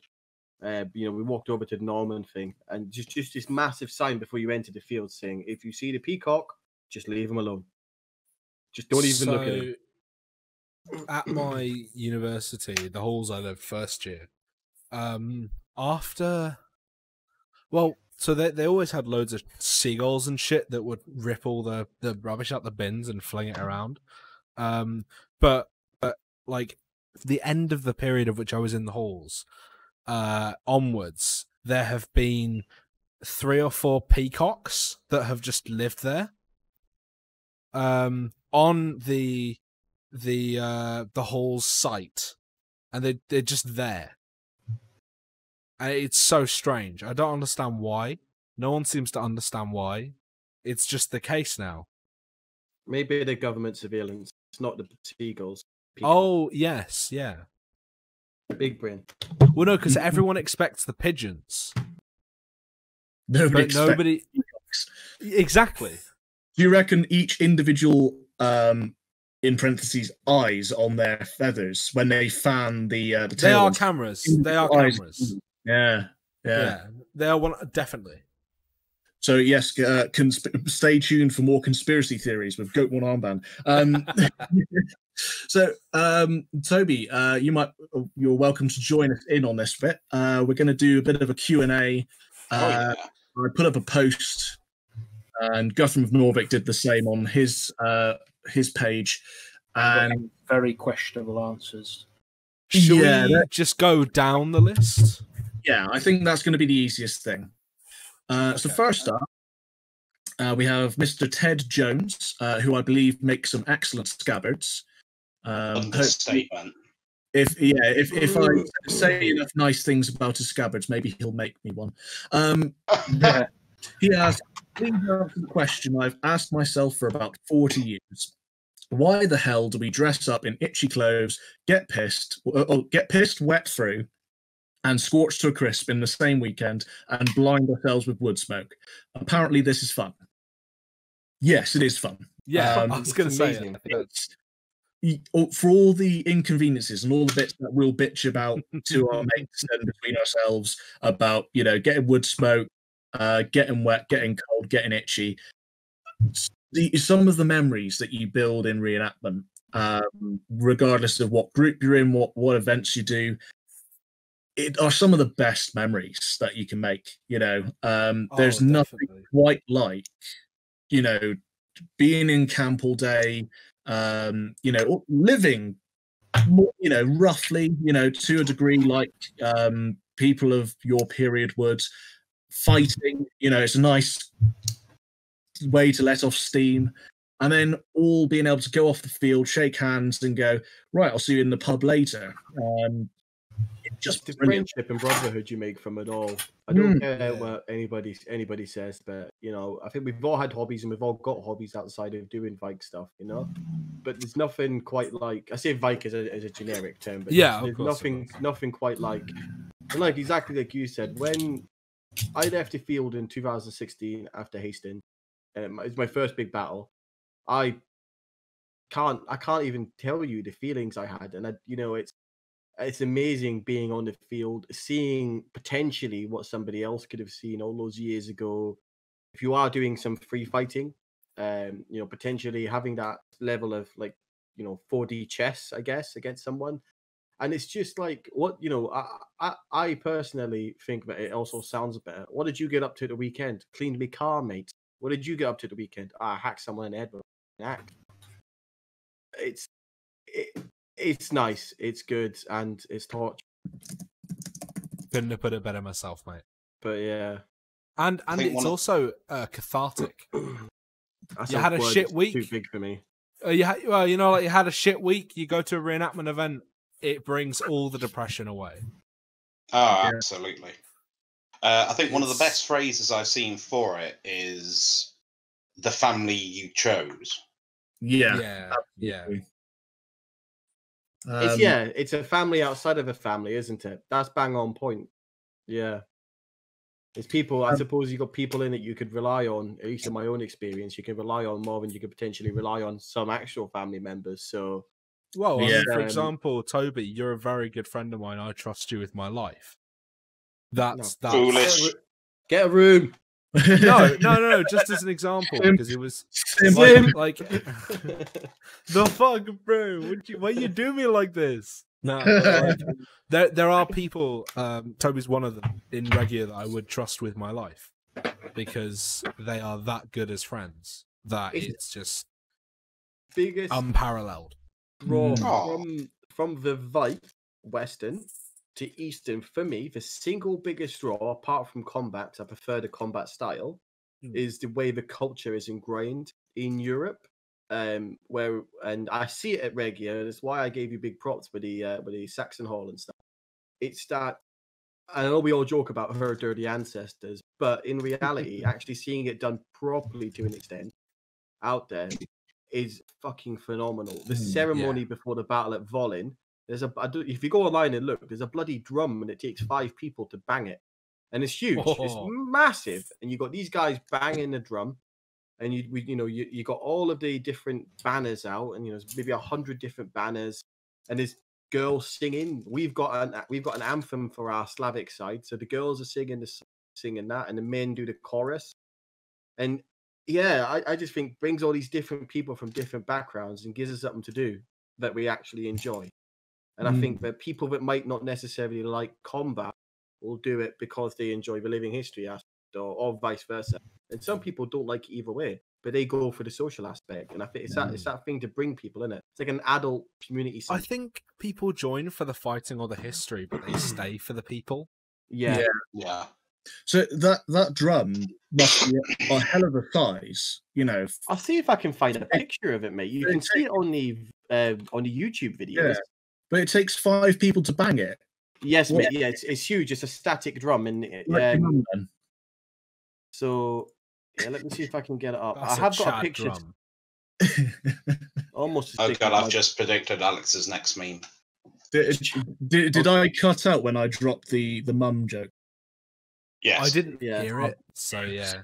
uh, you know, we walked over to the Norman thing, and just just this massive sign before you enter the field saying, "If you see the peacock, just leave him alone. Just don't even look at him." At my university, the halls I lived first year, um, after, well, so they they always had loads of seagulls and shit that would rip all the the rubbish out the bins and fling it around. Um, but but like the end of the period of which I was in the halls, uh, onwards, there have been three or four peacocks that have just lived there. Um, on the the uh the hall's site, and they they're just there. And it's so strange. I don't understand why. No one seems to understand why. It's just the case now. Maybe the government surveillance. It's not the seagulls. peacock. Oh yes, yeah. Big brain. Well, no, because everyone expects the pigeons, nobody, nobody. Exactly. Do you reckon each individual, um, in parentheses, eyes on their feathers when they fan the uh, the They are cameras. They are eyes- cameras. Yeah, yeah. Yeah, they are one definitely. So yes, uh, consp- stay tuned for more conspiracy theories with Goatworn Armband. Um, so, um, Toby, uh, you might you're welcome to join us in on this bit. Uh, we're going to do a bit of a Q and A. Oh, Uh, yeah. I put up a post, and Guthrum of Norvik did the same on his uh, his page, and Very questionable answers. Should Yeah, we that- just go down the list? yeah, I think that's going to be the easiest thing. Uh, so first up, uh, we have Mr. Ted Jones, uh, who I believe makes some excellent scabbards. Um, hope- Understatement. if yeah, if if I say enough nice things about his scabbards, maybe he'll make me one. Um, Yeah. he asked, please answer the question I've asked myself for about 40 years. Why the hell do we dress up in itchy clothes, get pissed, or, or get pissed wet through, and scorched to a crisp in the same weekend and blind ourselves with wood smoke? Apparently, this is fun. Yes, it is fun. Yeah, Um, I was going to say it. It's, y- for all the inconveniences and all the bits that we'll bitch about to our mates and between ourselves about, you know, getting wood smoke, uh, getting wet, getting cold, getting itchy. The, some of the memories that you build in reenactment, um, regardless of what group you're in, what what events you do, it are some of the best memories that you can make. You know, um, there's Oh, nothing quite like, you know, being in camp all day, um, you know, living, more, you know, roughly, you know, to a degree like um, people of your period would, fighting, you know, it's a nice way to let off steam. And then all being able to go off the field, shake hands, and go, right, I'll see you in the pub later. Um, just the brilliant. friendship and brotherhood you make from it all. I don't Mm. care Yeah. what anybody anybody says, but you know, I think we've all had hobbies and we've all got hobbies outside of doing Vike stuff, you know. But there's nothing quite like I say Vike as a as a generic term, but Yeah, there's, there's nothing nothing quite like and like exactly like you said when I left the field in 2016 after Hastings. Um, it's my first big battle. I can't I can't even tell you the feelings I had, and I you know it's it's amazing being on the field, seeing potentially what somebody else could have seen all those years ago. If you are doing some free fighting, um, you know, potentially having that level of like, you know, 4D chess, I guess, against someone. And it's just like what you know. I, I I personally think that it also sounds better. What did you get up to the weekend? Cleaned me car, mate. What did you get up to the weekend? I hacked someone in axe. It's it, it's nice, it's good, and it's torch. Couldn't have put it better myself, mate. But yeah, And and it's one of- also uh, cathartic. that's You had a shit that's Too week. big for me. Uh, you ha- well, you know, like you had a shit week. You go to a reenactment event. It brings all the depression away. Oh, Yeah. absolutely. Uh, I think one of the best phrases I've seen for it is the family you chose. Yeah. Yeah, yeah. Absolutely. it's Um, yeah, it's a family outside of a family, isn't it? That's bang on point. Yeah. It's people, I Um, suppose you've got people in it you could rely on, at least in my own experience, you can rely on more than you could potentially rely on some actual family members. So Well, I mean, for Um, example, Toby, you're a very good friend of mine. I trust you with my life. That's that's Foolish. get a room. No, no, no, no. Just as an example, because it was Sim. like, like the fuck, bro. Would you, why you do me like this? No, like, there there are people. Um, Toby's one of them in Regia that I would trust with my life because they are that good as friends. that it's just Biggest unparalleled. draw Aw. from from the Vipe Western to Eastern for me, the single biggest draw, apart from combat, I prefer the combat style, Mm. is the way the culture is ingrained in Europe. Um, where and I see it at Regia, and it's why I gave you big props with the uh, with the Saxon Hall and stuff. It's that I know we all joke about her dirty ancestors, but in reality, actually seeing it done properly to an extent out there is fucking phenomenal. The Mm, yeah. ceremony before the battle at Wolin, there's a I do, if you go online and look, there's a bloody drum and it takes five people to bang it, and it's huge, it's Oh. massive, and you got these guys banging the drum, and you we, you know you, you got all of the different banners out, and you know maybe a hundred different banners, and there's girls singing. We've got an we've got an anthem for our Slavic side, so the girls are singing the singing that, and the men do the chorus, and yeah, I, I just think brings all these different people from different backgrounds and gives us something to do that we actually enjoy. And I Mm. think that people that might not necessarily like combat will do it because they enjoy the living history aspect or, or vice versa. And some people don't like it either way, but they go for the social aspect. And I think it's that it's that thing to bring people in it. It's like an adult community. I think people join for the fighting or the history, but they stay for the people. yeah. Yeah. Yeah. So that that drum must be a hell of a size, you know. I'll see if I can find a picture of it, mate. You can see it on the uh, on the YouTube videos. But it takes five people to bang it. Yes, What- mate. Yeah, it's, it's huge. It's a static drum, and it- Like your um, so yeah. Let me see if I can get it up. I That's have got a picture drum. almost. Oh god, I've just predicted Alex's next meme. did, did, did I cut out when I dropped the the mum joke? Yes. I didn't Yeah. hear it, so yeah.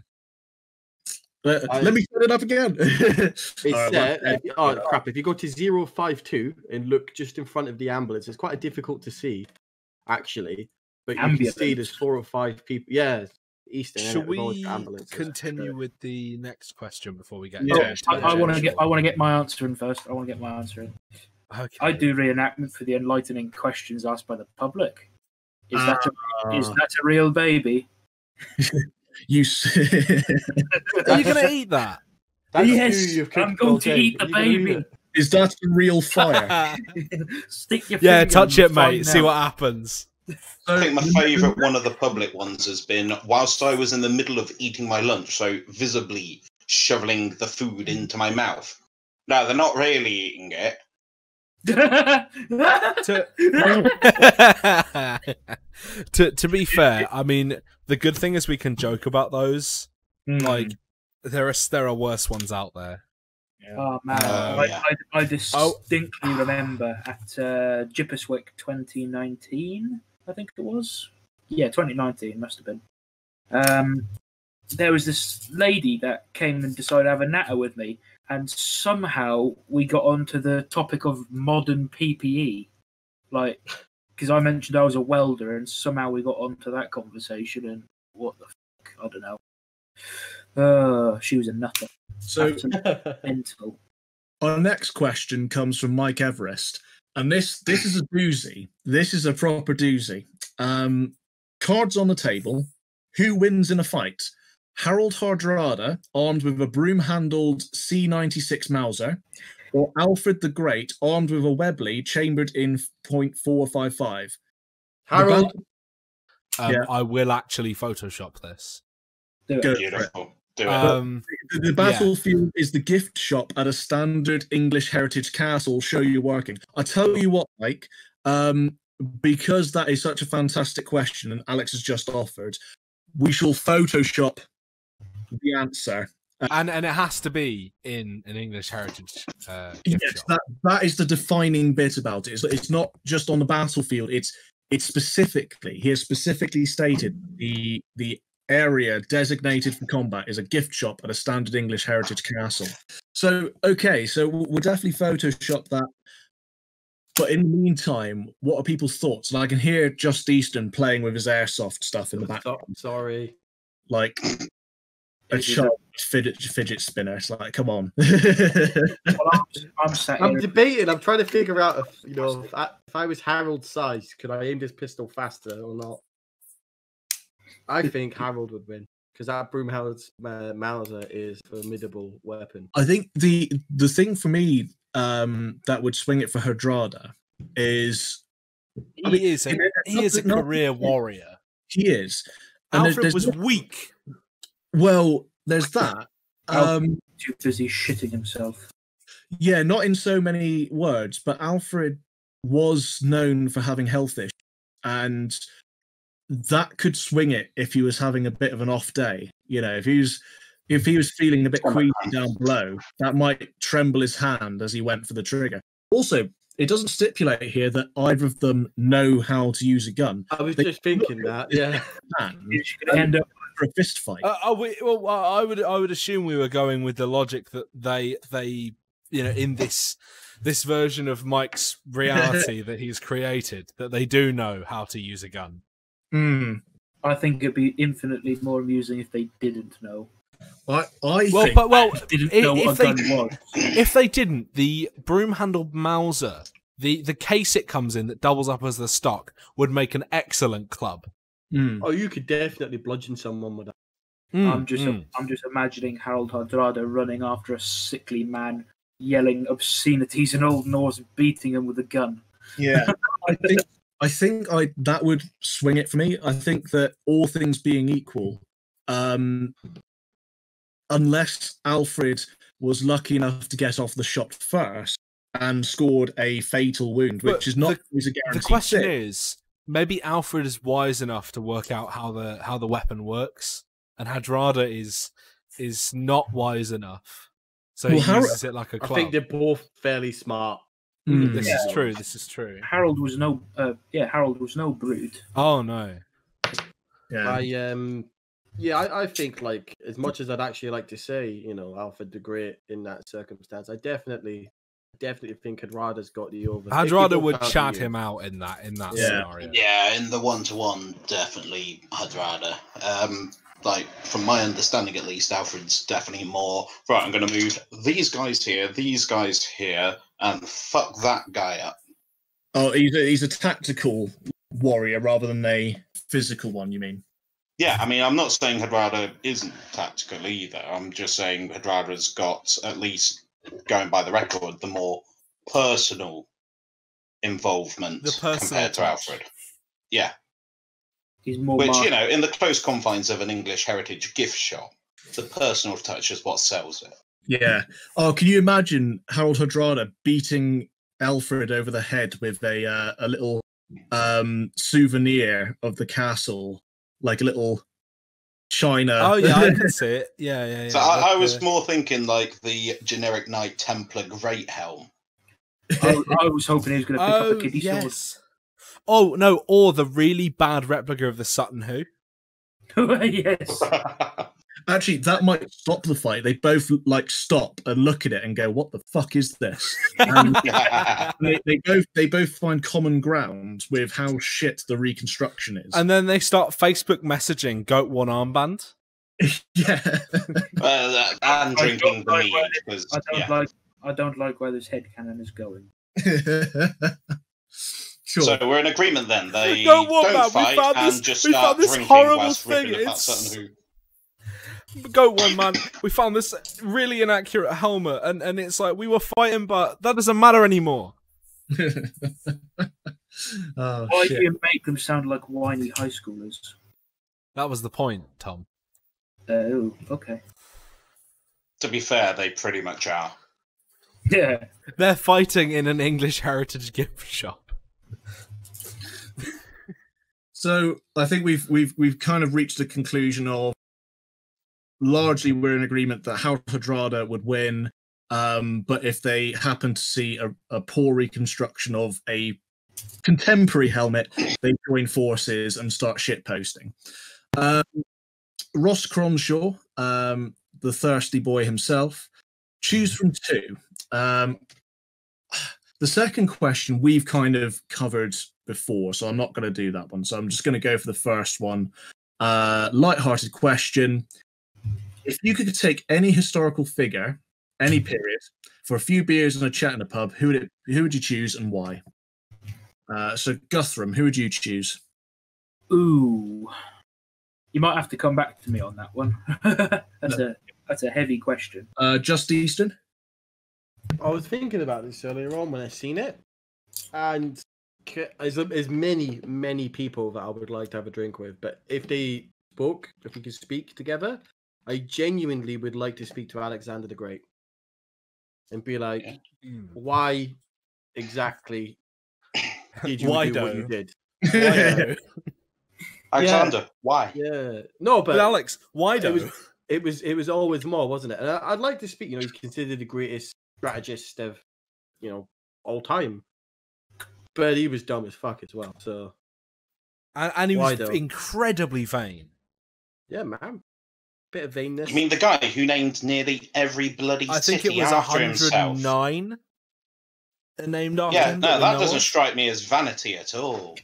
But I- let me set it up again. It's Alright, uh, if- oh crap! If you go to 052 and look just in front of the ambulance, it's quite difficult to see, actually. But you can see there's four or five people. Yeah, Eastern. Should we ambulances. continue with the next question before we get? Yeah, into I, I want to get I want to get my answer in first. I want to get my answer in. Okay. I do reenactment for the enlightening questions asked by the public. Is that a, is Ah, that a real baby? you s- Are you gonna eat that? That's Yes, you've I'm going to eat the Are eat baby. it? is that a real fire? Stick your yeah, touch it, mate. find See what happens. I think my favourite one of the public ones has been whilst I was in the middle of eating my lunch, so visibly shoveling the food mm. into my mouth. No, they're not really eating it. to to be fair, I mean the good thing is we can joke about those. Mm. Like there are there are worse ones out there. Oh man, Oh, I, yeah. I, I distinctly remember at uh, Jipperswick 2019, I think it was. Yeah, 2019 must have been. Um, there was this lady that came and decided to have a natter with me, and somehow we got onto the topic of modern PPE. Like, because I mentioned I was a welder, and somehow we got onto that conversation. And what the fuck? I don't know. Uh, she was a nutter. So mental. our next question comes from Mike Everest, and this this is a doozy. This is a proper doozy. Um, cards on the table. Who wins in a fight? Harold Hardrada, armed with a broom-handled C96 Mauser, or Alfred the Great, armed with a Webley chambered in .455. Harold, Um, Yeah. I will actually Photoshop this. Go for it. Beautiful. Do it. Um, The, the battlefield is the gift shop at a standard English heritage castle. Show you working. I tell you what, Mike, um, because that is such a fantastic question, and Alex has just offered, we shall Photoshop the answer. and and it has to be in an English heritage uh, Yes, shop. that that is the defining bit about it. It's, it's not just on the battlefield. It's it's specifically he has specifically stated the the area designated for combat is a gift shop at a standard English heritage castle. So okay, so we'll we'll definitely Photoshop that. But in the meantime, what are people's thoughts? And I can hear Just Easton playing with his airsoft stuff in the so- background, sorry. like a Is sharp fidget fidget spinner. It's like, come on. Well, I'm, I'm sat I'm debating. I'm trying to figure out if you know if I, if I was Harold's size, could I aim this pistol faster or not? I think Harold would win because that broom Harold's uh, Mauser is a formidable weapon. I think the the thing for me um, that would swing it for Hardrada is He I mean, is a, he is a not- not- career warrior. he is. And there- Alfred there's was not- weak. Well, there's that. Um, too busy shitting himself. yeah, not in so many words, but Alfred was known for having health issues, and that could swing it if he was having a bit of an off day. You know, if he was if he was feeling a bit queasy down below, that might tremble his hand as he went for the trigger. Also, it doesn't stipulate here that either of them know how to use a gun. I was They- just thinking that. Yeah. Can He's going to end up. For a fist fight. Uh, we, well, I would I would assume we were going with the logic that they they you know in this this version of Mike's reality that he's created that they do know how to use a gun. Hmm. I think it'd be infinitely more amusing if they didn't know. I, I Well, think but well, Didn't i- know if what a they gun was. if they didn't, the broom handled Mauser, the the case it comes in that doubles up as the stock would make an excellent club. Hmm. Oh, you could definitely bludgeon someone with that. Mm, I'm just mm. I'm just imagining Harold Hardrada running after a sickly man, yelling obscenities in Old Norse, beating him with a gun. Yeah, I think I think I that would swing it for me. I think that all things being equal, um, unless Alfred was lucky enough to get off the shot first and scored a fatal wound, But which is not the- always a the guarantee. question is maybe Alfred is wise enough to work out how the how the weapon works, and Hardrada is is not wise enough. So Well, he Har- uses it like a I club. I think they're both fairly smart. Hmm. This Yeah. is true. This is true. Harold was no, uh, yeah, Harold was no brute. Oh no. yeah. I um yeah, I, I think like as much as I'd actually like to say, you know, Alfred the Great in that circumstance, I definitely definitely think Hardrada's got the over. If you Hardrada would count chat him out in that in that Yeah. scenario. Yeah, in the one to one, definitely Hardrada. Um, like from my understanding, at least, Alfred's definitely more right. I'm going to move these guys here, these guys here, and fuck that guy up. Oh, he's a, he's a tactical warrior rather than a physical one. You mean? Yeah, I mean, I'm not saying Hardrada isn't tactical either. I'm just saying Hardrada's got at least going by the record, the more personal involvement The personal compared to. Alfred. Yeah, He's more. which mar- you know, in the close confines of an English heritage gift shop, the personal touch is what sells it. Yeah. Oh, can you imagine Harold Hardrada beating Alfred over the head with a uh, a little um souvenir of the castle, like a little china. Oh yeah, I can see it. Yeah, yeah, yeah. So I, I was uh, more thinking like the generic Knight Templar Great Helm. I, I was hoping he was going to pick Oh up a kiddie yes. Oh no, or the really bad replica of the Sutton Hoo. yes. Actually, that might stop the fight. They both like stop and look at it and go, "What the fuck is this?" And they, they both they both find common ground with how shit the reconstruction is. and then they start Facebook messaging Goatworn Armband. yeah, Uh, and I drinking don't the like mead. where this- 'cause, I don't yeah. like. I don't like where this head canon is going. sure. So we're in agreement then. They Don't want don't that. We fight found and this- just we start found this drinking horrible whilst ribbing thing. about It's- certain who. Goat One man, we found this really inaccurate helmet, and and it's like we were fighting, but that doesn't matter anymore. oh, Why shit. do you make them sound like whiny high schoolers? That was the point, Tom. Oh, okay. To be fair, they pretty much are. Yeah. They're fighting in an English heritage gift shop. So I think we've we've we've kind of reached the conclusion of largely we're in agreement that Hardrada would win. Um, but if they happen to see a, a poor reconstruction of a contemporary helmet, they join forces and start shit posting. Um, Ross Cronshaw, um, the thirsty boy himself, choose from two. Um, the second question we've kind of covered before, so I'm not going to do that one. So I'm just going to go for the first one. Uh, light-hearted question: If you could take any historical figure, any period, for a few beers and a chat in a pub, who would it? Who would you choose and why? Uh, so Guthrum, who would you choose? Ooh. You might have to come back to me on that one. that's a that's a heavy question. Uh, Just Easton. I was thinking about this earlier on when I seen it, and c- there's, there's many, many people that I would like to have a drink with. But if they spoke, if we could speak together, I genuinely would like to speak to Alexander the Great and be like, Yeah. Hmm. why exactly did you Why do what you did? Why Alexander, why? Yeah, no, but but Alex, why it was it was it was always more, wasn't it? And I, I'd like to speak. You know, he's considered the greatest strategist of you know all time, but he was dumb as fuck as well. So And, and he Why was though? incredibly vain. yeah, man, bit of vainness. You mean the guy who named nearly every bloody I think it city was after himself? 109 named after Yeah, him. no, that doesn't of. strike me as vanity at all.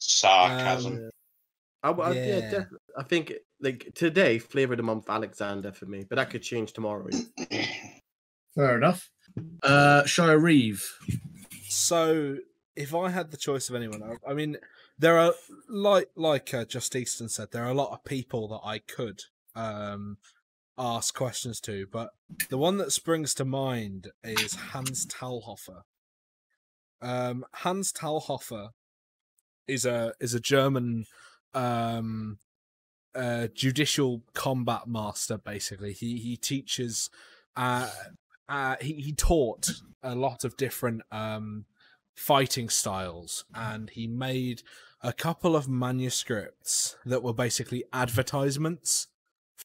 Sarcasm. Um, I, I, yeah, Yeah. def- I think like today, flavor of the month, Alexander for me, but that could change tomorrow. Fair enough. Uh, Shire Reeve. So, if I had the choice of anyone, I, I mean, there are like like uh, Just Easton said, there are a lot of people that I could um, ask questions to, but the one that springs to mind is Hans Talhofer. Um, Hans Talhofer is a is a German um, uh, judicial combat master. Basically, he he teaches. Uh, uh, he, he taught a lot of different um, fighting styles, and he made a couple of manuscripts that were basically advertisements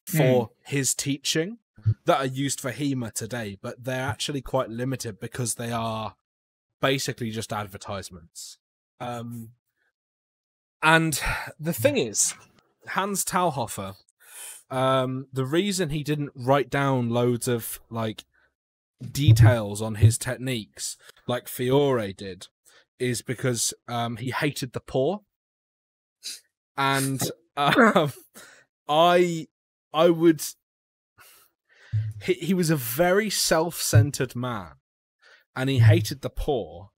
for his teaching that are used for HEMA today, but they're actually quite limited because they are basically just advertisements. Um, and the thing is, Hans Talhofer, um, the reason he didn't write down loads of like details on his techniques like Fiore did is because um, he hated the poor, and um, I I would. He he was a very self-centered man, and he hated the poor,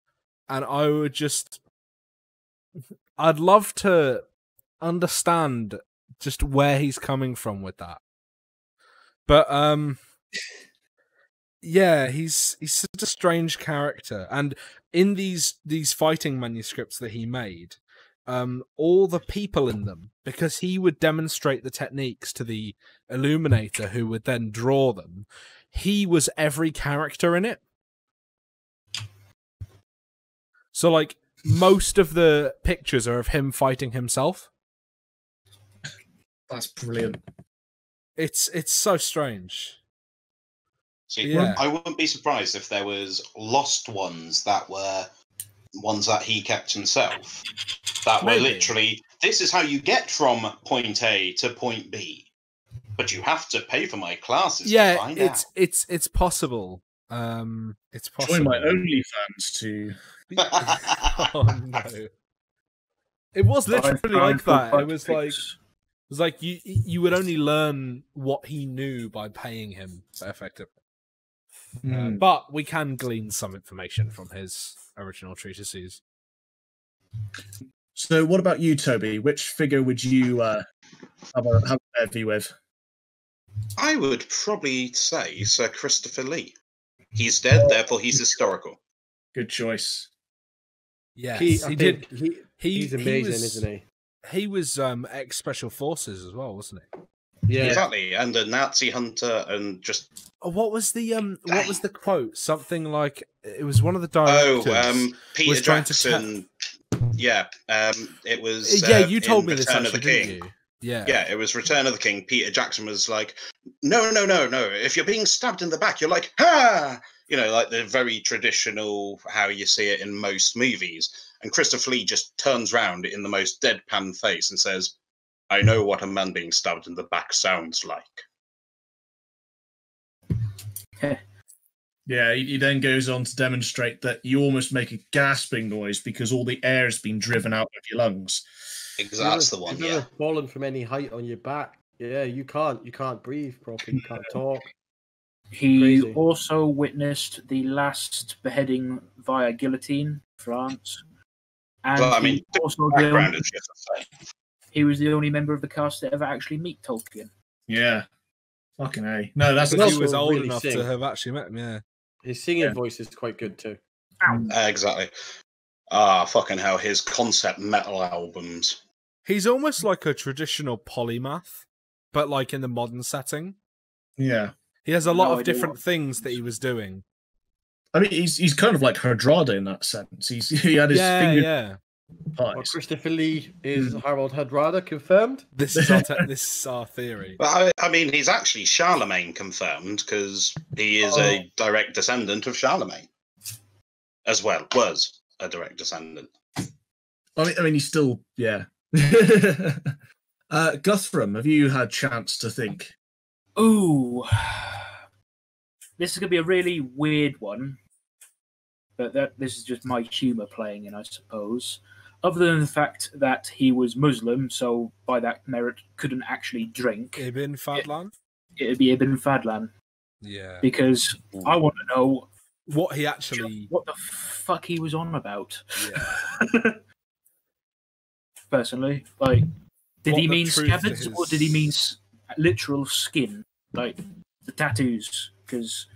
and I would just. I'd love to understand just where he's coming from with that, but um yeah he's he's such a strange character and in these these fighting manuscripts that he made um all the people in them because he would demonstrate the techniques to the illuminator who would then draw them he was every character in it. So like most of the pictures are of him fighting himself. That's brilliant. it's it's so strange See, Yeah. I wouldn't be surprised if there was lost ones that were ones that he kept himself. That were literally this is how you get from point A to point B. But you have to pay for my classes to yeah, find it's it's it's possible. Um, it's possible. Join my OnlyFans to. oh no! It was literally like that. It was like it was like you you would only learn what he knew by paying him effectively. Uh, Hmm. but we can glean some information from his original treatises. So, what about you, Toby? Which figure would you uh, have a have a bevy with? I would probably say Sir Christopher Lee. He's dead, therefore he's historical. Good choice. Yes, he, he, did. he, He, he's he amazing, was- isn't he? He was um ex special forces as well, wasn't he? Yeah. Exactly, and a Nazi hunter, and just Oh, what was the um? What was the quote? Something like it was one of the oh, directors. um, Peter was trying Jackson. yeah, um, it was. Uh, yeah, uh, you told in me this Return actually, of the King. didn't you? Yeah. Yeah, it was Return of the King. Peter Jackson was like, "No, no, no, no! If you're being stabbed in the back, you're like, ha!" You know, like the very traditional how you see it in most movies. And Christopher Lee just turns round in the most deadpan face and says, "I know what a man being stabbed in the back sounds like." Yeah, he, he then goes on to demonstrate that you almost make a gasping noise because all the air has been driven out of your lungs. Exactly, that's the You've one. never Yeah, fallen from any height on your back. Yeah, you can't. You can't breathe properly. You can't talk. He Crazy. also witnessed the last beheading via guillotine, France. And Well, I mean, also background is just the same. He was the only member of the cast that ever actually meet Tolkien. Yeah. Fucking A. No, that's But But he was old really enough sing. to have actually met him. Yeah. His singing Yeah. voice is quite good too. Uh, exactly. Ah, fucking hell! His concept metal albums. He's almost like a traditional polymath, but like in the modern setting. yeah. He has a lot No of idea different things that he was doing. I mean, he's he's kind of like Hardrada in that sense. He's he had his yeah, finger yeah. Well. Christopher Lee is Harold Hardrada confirmed. This is our te- this is our theory. But I, I mean, he's actually Charlemagne confirmed because he is a direct descendant of Charlemagne, as well. Was a direct descendant. I mean, I mean, he's still yeah. uh, Guthrum, have you had chance to think? Ooh. This is going to be a really weird one. But that this is just my humour playing in, I suppose. Other than the fact that he was Muslim, so by that merit couldn't actually drink, Ibn Fadlan. it'd be Ibn Fadlan. Yeah. Because I want to know What he actually. what the fuck he was on about. Yeah. Personally, like, did What he mean scabbards or did he mean literal skin, like the tattoos? Because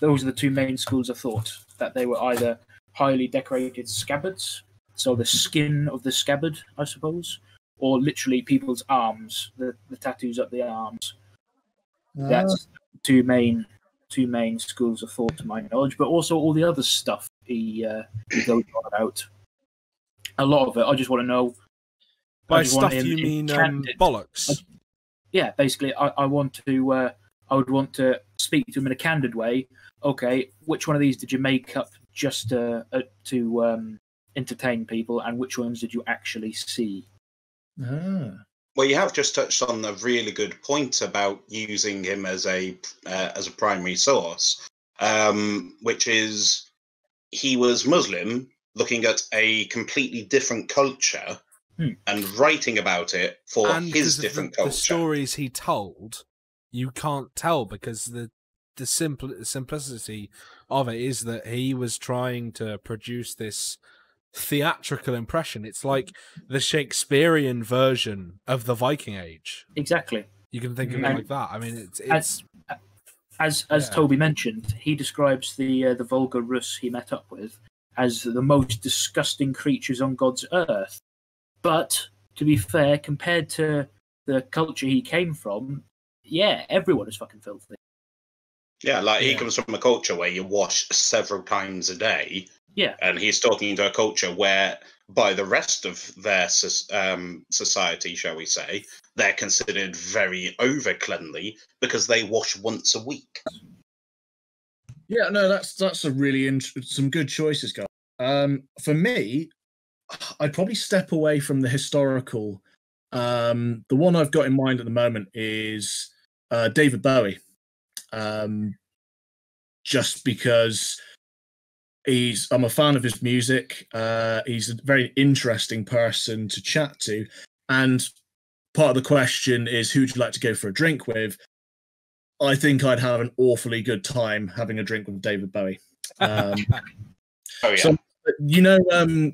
those are the two main schools of thought that they were either highly decorated scabbards, so the skin of the scabbard, I suppose, or literally people's arms, the, the tattoos up the arms. That's two main two main schools of thought to my knowledge, but also all the other stuff he uh, he goes on about. A lot of it, I just want to know. I By stuff him you mean um, bollocks. yeah, basically, I, I want to. Uh, I would want to speak to him in a candid way. Okay, which one of these did you make up just uh, uh, to um, entertain people, and which ones did you actually see? Ah. Well, you have just touched on a really good point about using him as a uh, as a primary source, um, which is he was Muslim, looking at a completely different culture Hmm. and writing about it for and his different the, culture. the stories he told, you can't tell because the the simple simplicity of it is that he was trying to produce this theatrical impression. It's like the Shakespearean version of the Viking Age. Exactly. You can think of it And- like that. I mean, it's it's As as as Yeah. Toby mentioned, he describes the uh, the vulgar Rus he met up with as the most disgusting creatures on God's earth. But to be fair, compared to the culture he came from, yeah, everyone is fucking filthy. Yeah, like he comes from a culture where you wash several times a day. Yeah. And he's talking to a culture where, by the rest of their um, society, shall we say, they're considered very over cleanly because they wash once a week. Yeah, no, that's that's a really int- some good choices, guys. Um, for me, I'd probably step away from the historical. Um, the one I've got in mind at the moment is uh, David Bowie, um, just because he's I'm a fan of his music. Uh, he's a very interesting person to chat to, and part of the question is who'd you like to go for a drink with? I think I'd have an awfully good time having a drink with David Bowie. Um, Oh yeah. So- you know um,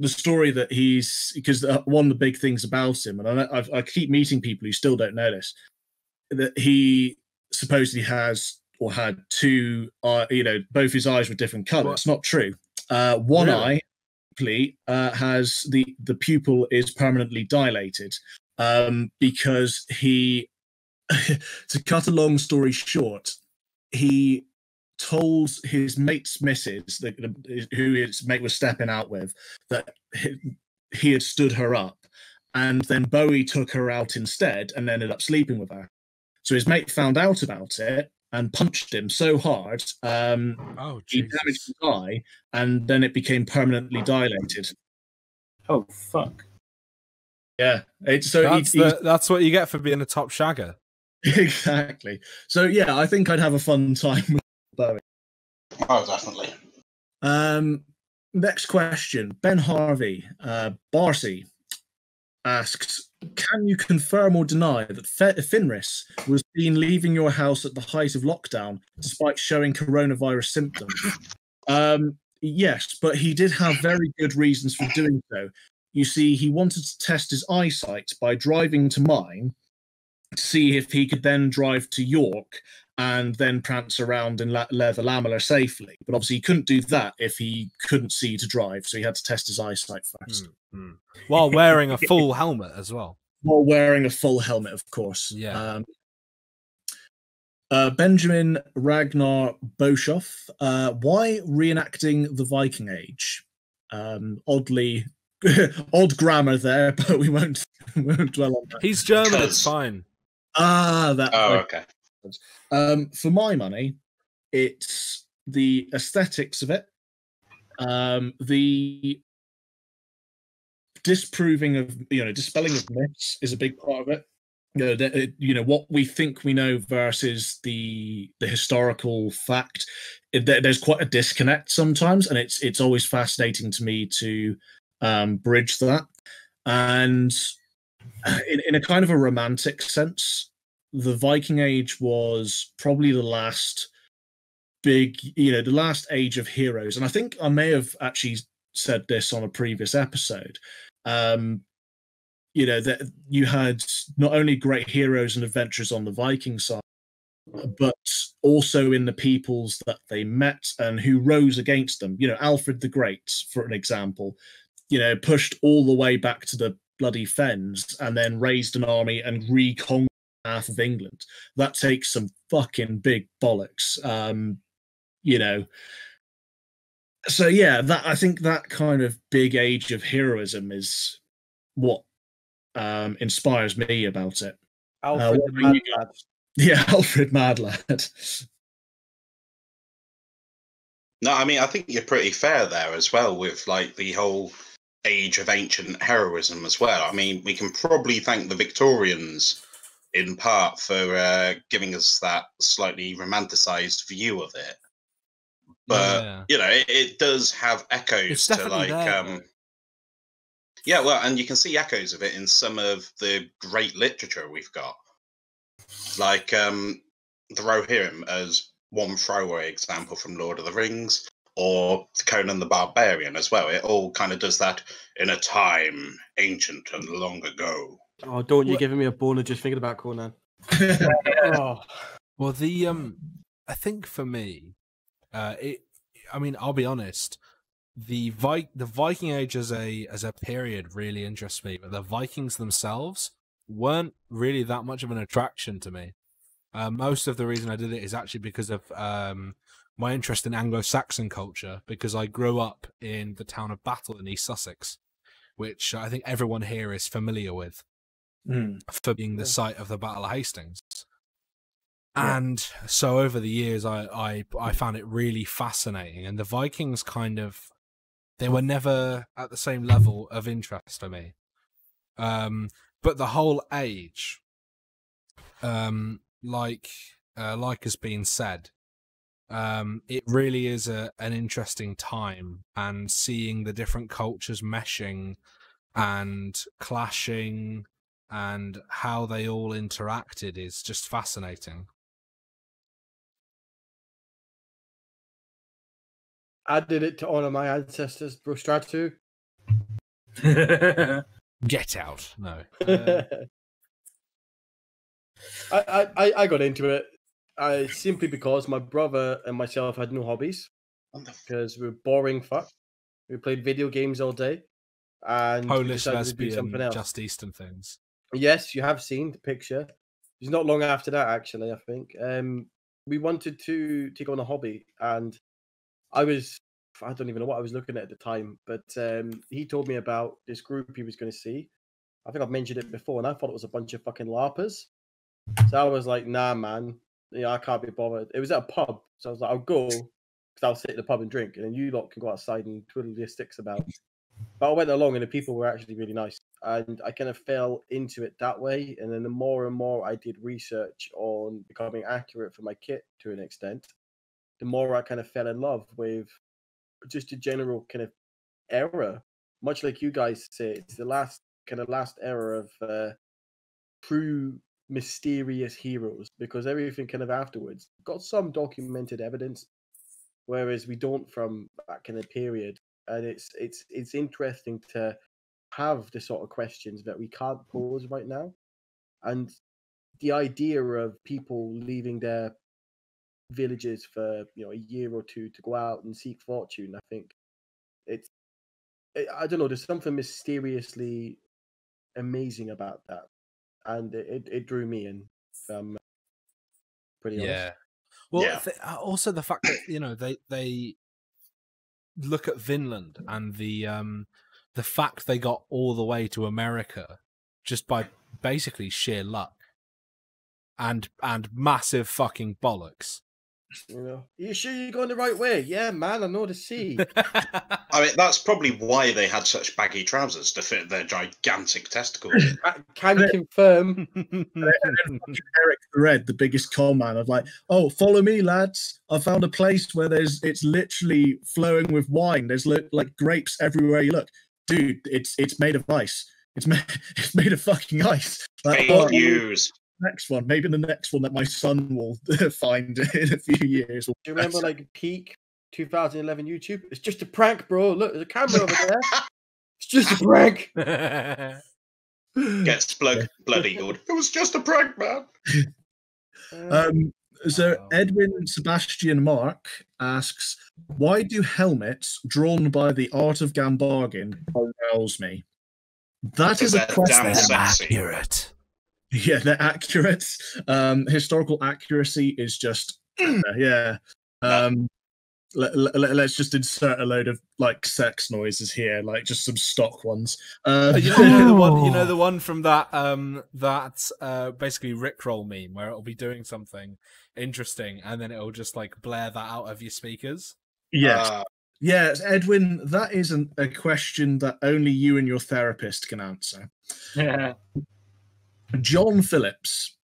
the story that he's because uh, one of the big things about him, and I, I've, I keep meeting people who still don't know this, that he supposedly has or had two, uh, you know, both his eyes were different colors. What? It's not true. Uh, one Really? eye uh, has the the pupil is permanently dilated um, because he, to cut a long story short, he told his mate's missus, the, the, who his mate was stepping out with, that he, he had stood her up, and then Bowie took her out instead and ended up sleeping with her. So his mate found out about it and punched him so hard, um, Oh, he damaged his eye, and then it became permanently dilated. Oh fuck! Yeah, it's so That's, he's- the, that's what you get for being a top shagger. exactly. So yeah, I think I'd have a fun time with Bowie. Oh, definitely. Um, next question. Ben Harvey, uh, Barcy asks, can you confirm or deny that Finris was seen leaving your house at the height of lockdown despite showing coronavirus symptoms? Um, yes, but he did have very good reasons for doing so. You see, he wanted to test his eyesight by driving to mine to see if he could then drive to York and then prance around in la- leather lamella safely. But obviously, he couldn't do that if he couldn't see to drive, so he had to test his eyesight first. Mm, mm. While wearing a full helmet as well. While wearing a full helmet, of course. Yeah. Um, uh, Benjamin Ragnar Boshoff. Uh, why reenacting the Viking Age? Um, oddly, odd grammar there, but we won't, we won't dwell on that. He's German, it's fine. Ah, that. Oh, okay. Um, for my money, it's the aesthetics of it, um, the disproving of you know dispelling of myths is a big part of it. You know, you know what we think we know versus the the historical fact. It, there- there's quite a disconnect sometimes, and it's it's always fascinating to me to um, bridge that. And uh, in, in a kind of a romantic sense, the Viking Age was probably the last big, you know, the last age of heroes. And I think I may have actually said this on a previous episode. Um, you know, that you had not only great heroes and adventurers on the Viking side, but also in the peoples that they met and who rose against them. You know, Alfred the Great, for an example, you know, pushed all the way back to the bloody fens and then raised an army and reconquered half of England. That takes some fucking big bollocks. Um, you know. So yeah, that I think that kind of big age of heroism is what um inspires me about it. Alfred what the about Mad Lad. Yeah, Alfred Mad Lad. No, I mean I think you're pretty fair there as well with like the whole age of ancient heroism as well. I mean, we can probably thank the Victorians in part for uh, giving us that slightly romanticized view of it. But Yeah. you know, it, it does have echoes to like there, um yeah, well, and you can see echoes of it in some of the great literature we've got. Like um the Rohirrim as one throwaway example from Lord of the Rings, or Conan the Barbarian as well. It all kind of does that in a time ancient and long ago. Oh, don't you What- giving me a boner just thinking about Conan? Oh, Well, the um, I think for me, uh, it. I mean, I'll be honest. The Vi- the Viking Age as a as a period really interests me, but the Vikings themselves weren't really that much of an attraction to me. Uh, most of the reason I did it is actually because of um, my interest in Anglo-Saxon culture, because I grew up in the town of Battle in East Sussex, which I think everyone here is familiar with Hmm. for being the Yeah. site of the Battle of Hastings. And so over the years, I, I I found it really fascinating, and the Vikings kind of they were never at the same level of interest for me. Um, but the whole age, um, like uh, like has been said, um, it really is a an interesting time, and seeing the different cultures meshing and clashing and how they all interacted is just fascinating. I did it to honor my ancestors, Brostratu. Get out! No. I, I, I- I got into it I, simply because my brother and myself had no hobbies What the f- because we were boring fuck. We played video games all day. And Polish decided something lesbian, else. just Eastern things. Yes, you have seen the picture. It's not long after that, actually. I think um, we wanted to take on a hobby, and I was I don't even know what I was looking at at the time, but um, he told me about this group he was going to see. I think I've mentioned it before, and I thought it was a bunch of fucking larpers. So I was like, "Nah, man, yeah, I can't be bothered." It was at a pub, so I was like, "I'll go because I'll sit in the pub and drink, and then you lot can go outside and twiddle your sticks about." But I went along, and the people were actually really nice, and I kind of fell into it that way. And then the more and more I did research on becoming accurate for my kit to an extent, the more I kind of fell in love with just a general kind of era. Much like you guys say, it's the last kind of last era of uh, true mysterious heroes because everything kind of afterwards got some documented evidence, whereas we don't from that kind of period. And it's it's it's interesting to have the sort of questions that we can't pose right now, and the idea of people leaving their villages for you know a year or two to go out and seek fortune. I think it's it, I don't know. There's something mysteriously amazing about that, and it, it, it drew me in. I'm pretty honest. Yeah. Well, Yeah. th- uh, also the fact that you know they they look at Vinland and the um the fact they got all the way to America just by basically sheer luck and and massive fucking bollocks. You know, you sure you're going the right way? Yeah, man, I know the sea. I mean, that's probably why they had such baggy trousers to fit their gigantic testicles. I can confirm. Eric the Red, the biggest con man, of like, oh, follow me, lads. I found a place where there's it's literally flowing with wine. There's li- like grapes everywhere you look, dude. It's it's made of ice. It's made it's made of fucking ice. Like, Fake oh, news. Next one, maybe the next one that my son will find in a few years. Do you remember like peak 2011 YouTube? It's just a prank, bro. Look, there's a camera over there. It's just a prank. Gets blood bloody good. It was just a prank, man. Uh, Um, so Edwin Sebastian Mark asks, why do helmets drawn by the art of Gambargain arouse me? That is a they're question. damn sexy. accurate. Yeah, they're accurate. Um, historical accuracy is just yeah. Um, let, let, us just insert a load of like sex noises here, like just some stock ones. Uh, you, know, you know the one you know the one from that um that uh basically rickroll meme where it'll be doing something interesting and then it'll just like blare that out of your speakers yes, Uh, yes, Edwin. That isn't a question that only you and your therapist can answer. Yeah. John Phillips,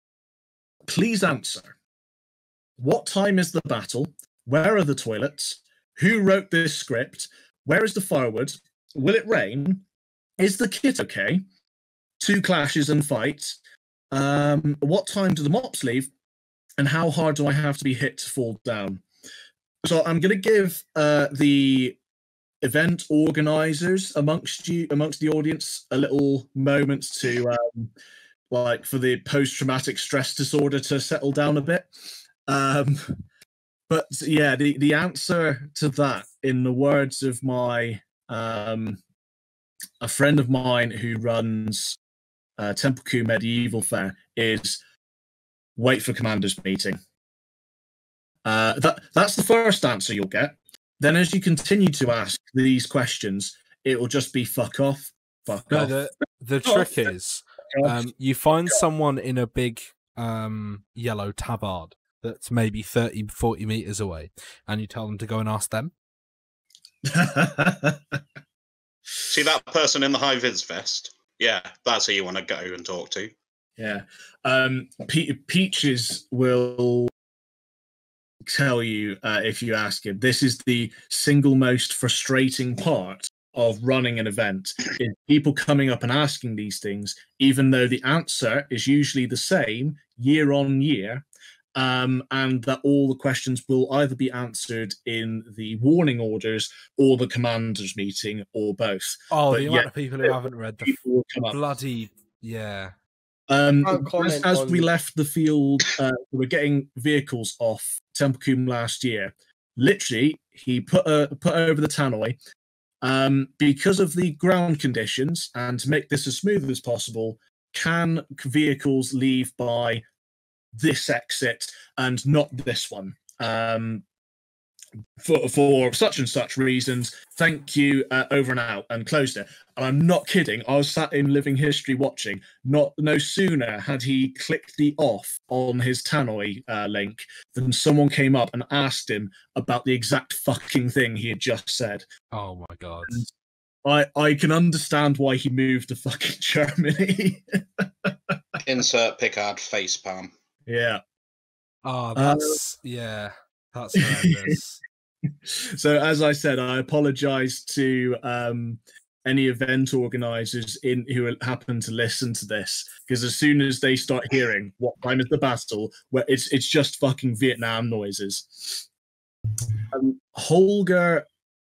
please answer. What time is the battle? Where are the toilets? Who wrote this script? Where is the firewood? Will it rain? Is the kit okay? Two clashes and fights. Um, what time do the mops leave? And how hard do I have to be hit to fall down? So I'm going to give uh, the event organizers amongst you, amongst the audience, a little moment to um, like for the post-traumatic stress disorder to settle down a bit. Um, but yeah, the the answer to that, in the words of my um, a friend of mine who runs uh, Temple Medieval Fair, is wait for commander's meeting. Uh, that that's the first answer you'll get. Then, as you continue to ask these questions, it will just be fuck off, fuck no off. the the trick is um you find someone in a big um yellow tabard that's maybe 30 40 meters away and you tell them to go and ask them see that person in the high vis vest? Yeah, that's who you want to go and talk to. Yeah. Um, Pe- Peaches will tell you uh, if you ask him. This is the single most frustrating part of running an event is people coming up and asking these things, even though the answer is usually the same year on year. Um, and that all the questions will either be answered in the warning orders or the commanders meeting or both. Oh, But the yeah, amount of people who haven't read the People will come up. bloody yeah. Um, as, as on- we left the field, uh, we were getting vehicles off Templecombe last year. Literally, he put uh, put over the tannoy um, because of the ground conditions, and to make this as smooth as possible, can vehicles leave by this exit and not this one? Um, for, for such and such reasons, thank you, uh, over and out, and closed it. And I'm not kidding. I was sat in living history watching. Not no sooner had he clicked the off on his tannoy uh, link than someone came up and asked him about the exact fucking thing he had just said. Oh my god. I I can understand why he moved to fucking Germany. Insert Picard facepalm. yeah. Oh, Uh, that's yeah. That's horrendous. so as I said, I apologise to um, any event organisers in who happen to listen to this because as soon as they start hearing what time is the battle, where it's it's just fucking Vietnam noises. Um, Holger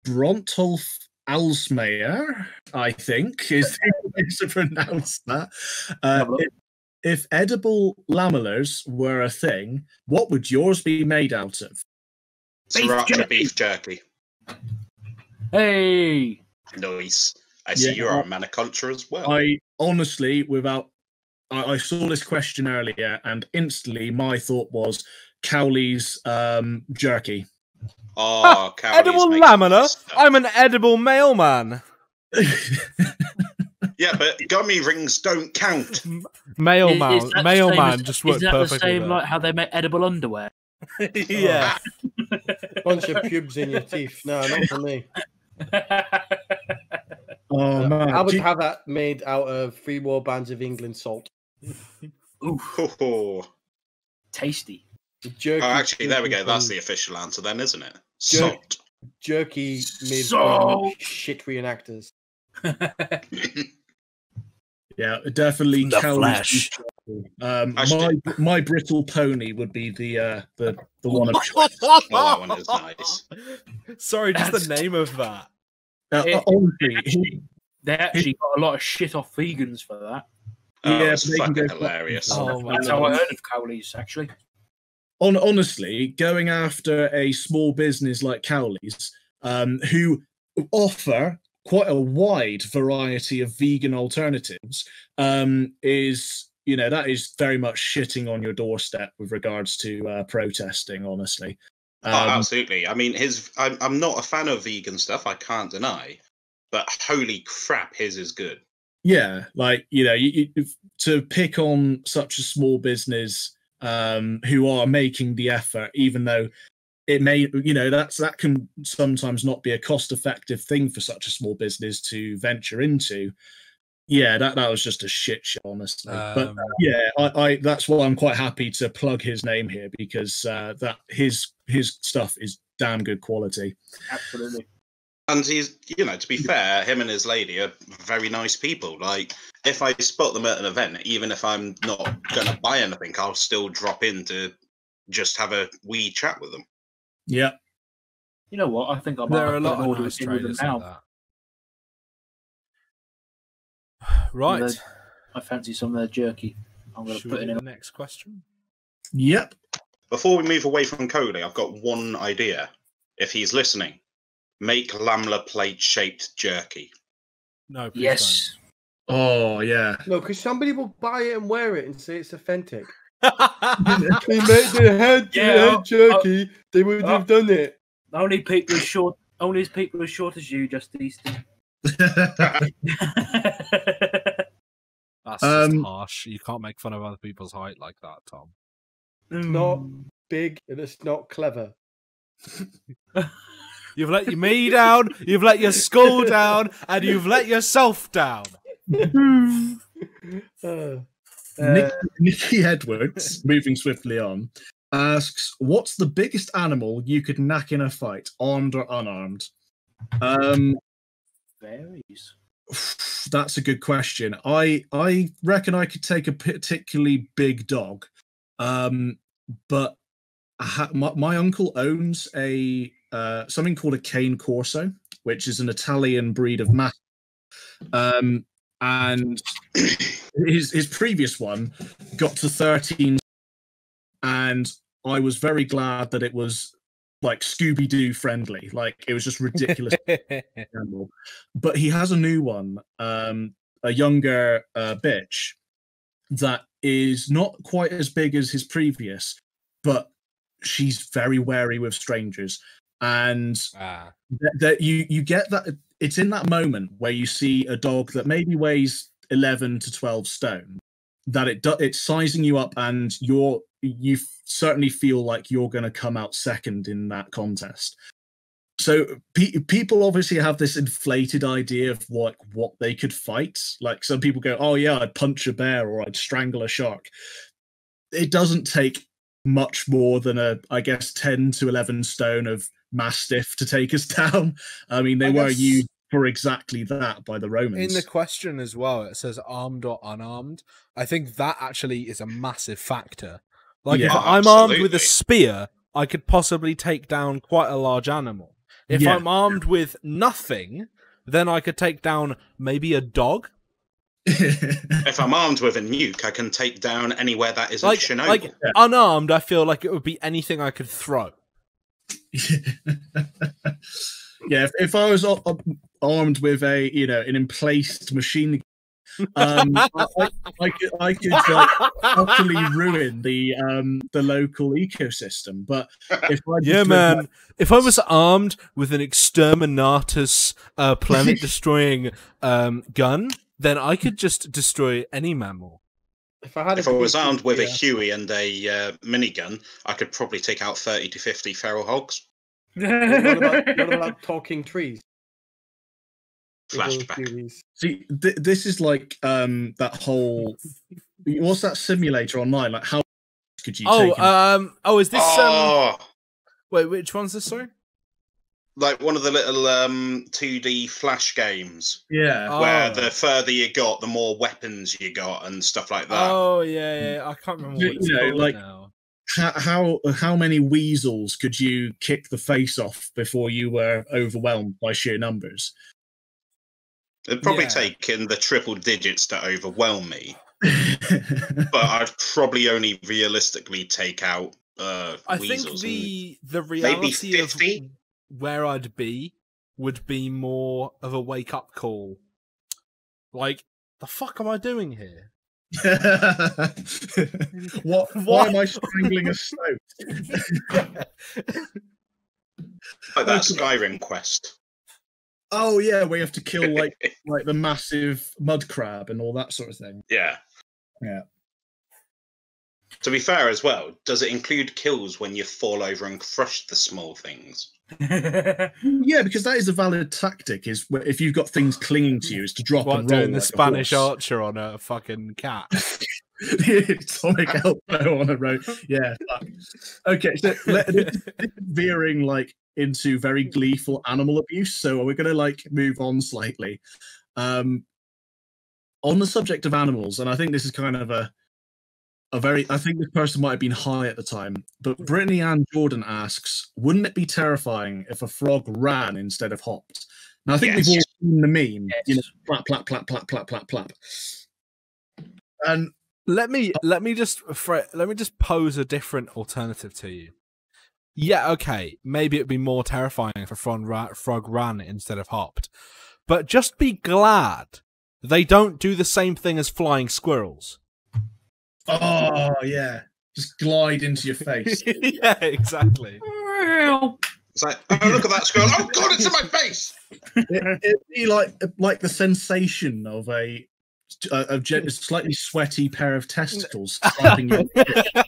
Brontolf Alsmeyer, I think, is the way to pronounce that. Uh, Have a look. if, if edible lamellars were a thing, what would yours be made out of? Beef Sriracha jerky. beef jerky. Hey, Nice. I see Yeah. you're a man of culture as well. I honestly, without, I, I saw this question earlier, and instantly my thought was Cowley's um, jerky. oh, Cowley's edible makes lamina. good. I'm an edible mailman. Yeah, but gummy rings don't count. Mailman. Is- is that the same Mailman just Is worked that the perfectly. same there. like how they make edible underwear? yeah. Bunch of pubes in your teeth. No, not for me. Oh Uh, man, I would Do you- have that made out of three war bands of England salt. Oof, Oh, tasty. Jerky actually, there we go. That's the official answer, then, isn't it? Jerk. Salt. jerky made Salt. from shit reenactors. yeah, definitely The Cowley's Flash. Um, my my brittle pony would be the uh, the the one of Oh, that one is nice. Sorry, just the name of that. Uh, It- honestly, actually- They actually got a lot of shit off vegans for that. Oh, Yeah, it's they can fucking go- hilarious. Oh That's how I heard of Cowley's, actually. on honestly going after a small business like Cowley's, um, who offer quite a wide variety of vegan alternatives, um, is you know that is very much shitting on your doorstep with regards to uh, protesting. Honestly, Oh, um, absolutely. I mean, his. I'm, I'm not a fan of vegan stuff. I can't deny, but holy crap, his is good. yeah, like you know, you, you, to pick on such a small business um, who are making the effort, even though it may, you know, that's that can sometimes not be a cost-effective thing for such a small business to venture into. Yeah, that that was just a shit show, honestly. but Um, yeah, I, I that's why I'm quite happy to plug his name here because uh, that his his stuff is damn good quality. Absolutely. And he's, you know, to be fair, him and his lady are very nice people. Like, if I spot them at an event, even if I'm not going to buy anything, I'll still drop in to just have a wee chat with them. Yeah, You know what? I think I might There are a lot of order nice in with them traders now. Like that. Right. The- I fancy some of their jerky. I'm going to put we it do in. the next question? yep. Before we move away from Coley, I've got one idea. If he's listening, make Lamellar plate shaped jerky. No, please Yes. Oh yeah. No, because somebody will buy it and wear it and say it's authentic. don't. They made the head, Yeah, the head jerky. they would oh. have done it. Only people as short. Only as people as short as you, just Eastern. That's just Um, harsh. You can't make fun of other people's height like that, Tom. Not big and it's not clever. You've let your me down, you've let your skull down, and you've let yourself down. Uh, Nick, Uh, Nikki Edwards, moving swiftly on, asks, "What's the biggest animal you could knack in a fight, armed or unarmed?" Um, varies. that's a good question. I I reckon I could take a particularly big dog, um, but I ha- my, my uncle owns a uh, something called a cane corso, which is an Italian breed of mastiff. Um, and his his previous one got to 13 and I was very glad that it was like Scooby Doo friendly. Like it was just ridiculous. But he has a new one, um, a younger uh, bitch that is not quite as big as his previous, but she's very wary with strangers. And ah, that, that you you get that it's in that moment where you see a dog that maybe weighs 11 to 12 stone that it do, it's sizing you up and you're you certainly feel like you're going to come out second in that contest. So pe- people obviously have this inflated idea of like what they could fight. Like some people go oh yeah i'd punch a bear or i'd strangle a shark. It doesn't take much more than a i guess 10 to 11 stone of mastiff to take us down. I mean they I were guess- used for exactly that by the romans in the question as well, it says armed or unarmed. I think that actually is a massive factor. Like if I'm armed with a spear, I could possibly take down quite a large animal. If Yeah. I'm armed with nothing, then I could take down maybe a dog. If I'm armed with a nuke, I can take down anywhere that isn't Like, Chernobyl. like unarmed, I feel like it would be anything I could throw. yeah, if, if I was a- a- armed with a you know an emplaced machine, um, I, I, I could I could like utterly ruin the um the local ecosystem. But if I Yeah, just man. If I was armed with an exterminatus, uh, planet-destroying um, gun, then I could just destroy any mammal. If I had, if a I was armed with a Huey and a uh, minigun, I could probably take out 30 to 50 feral hogs. What about, what about talking trees? Flashback. See, th- this is like um that whole what's that simulator online? Like how could you? Oh, take in- um, oh, is this? Um, Oh, wait, which one's this? Sorry. like one of the little um, 2D flash games yeah. where Oh. the further you got, the more weapons you got and stuff like that. Oh yeah, yeah. I can't remember You- what it's you know, called like- now. How, how how many weasels could you kick the face off before you were overwhelmed by sheer numbers? It'd probably Yeah. take in the triple digits to overwhelm me, but I'd probably only realistically take out uh, I think the the reality of where I'd be would be more of a wake up call. Like, the fuck am I doing here? what, Why am I strangling a snout? like that Skyrim quest. Oh yeah, we have to kill like like the massive mud crab and all that sort of thing. Yeah. Yeah. To be fair as well, does it include kills when you fall over and crush the small things? Yeah, because that is a valid tactic. Is if you've got things clinging to you, is to drop What and roll doing the like Spanish archer on a fucking cat? Sonic elbow on a road. Yeah. Okay, so let, veering like into very gleeful animal abuse. So are we're gonna like move on slightly. Um on the subject of animals, and I think this is kind of a a very I think this person might have been high at the time, but Brittany Ann Jordan asks, wouldn't it be terrifying if a frog ran instead of hopped? Now I think Yes. we've all seen the meme, you know, Yes. plap, plap, plap, plap, plap, plap, plap. And let me let me just fre- let me just pose a different alternative to you. Yeah, okay, maybe it'd be more terrifying if a frog, ra- frog ran instead of hopped, but just be glad they don't do the same thing as flying squirrels. Oh yeah, just glide into your face. yeah, exactly. It's like, oh, look at that squirrel. Oh, God, it's in my face. it, it'd be like like the sensation of a a, a gen- slightly sweaty pair of testicles slapping you.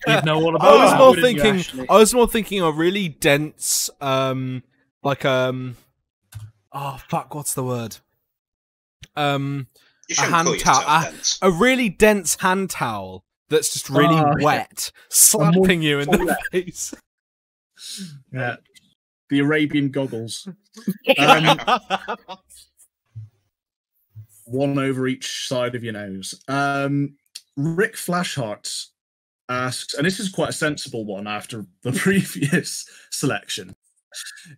You'd know all I was that, more wouldn't thinking. Ashley? I was more thinking a really dense, um, like um, oh fuck, what's the word? Um, a hand towel, a, a really dense hand towel that's just really Oh, yeah. wet, slapping you in the toilet. face. Yeah. The Arabian goggles. Um, one over each side of your nose. Um, Rick Flashheart asks, and this is quite a sensible one after the previous selection.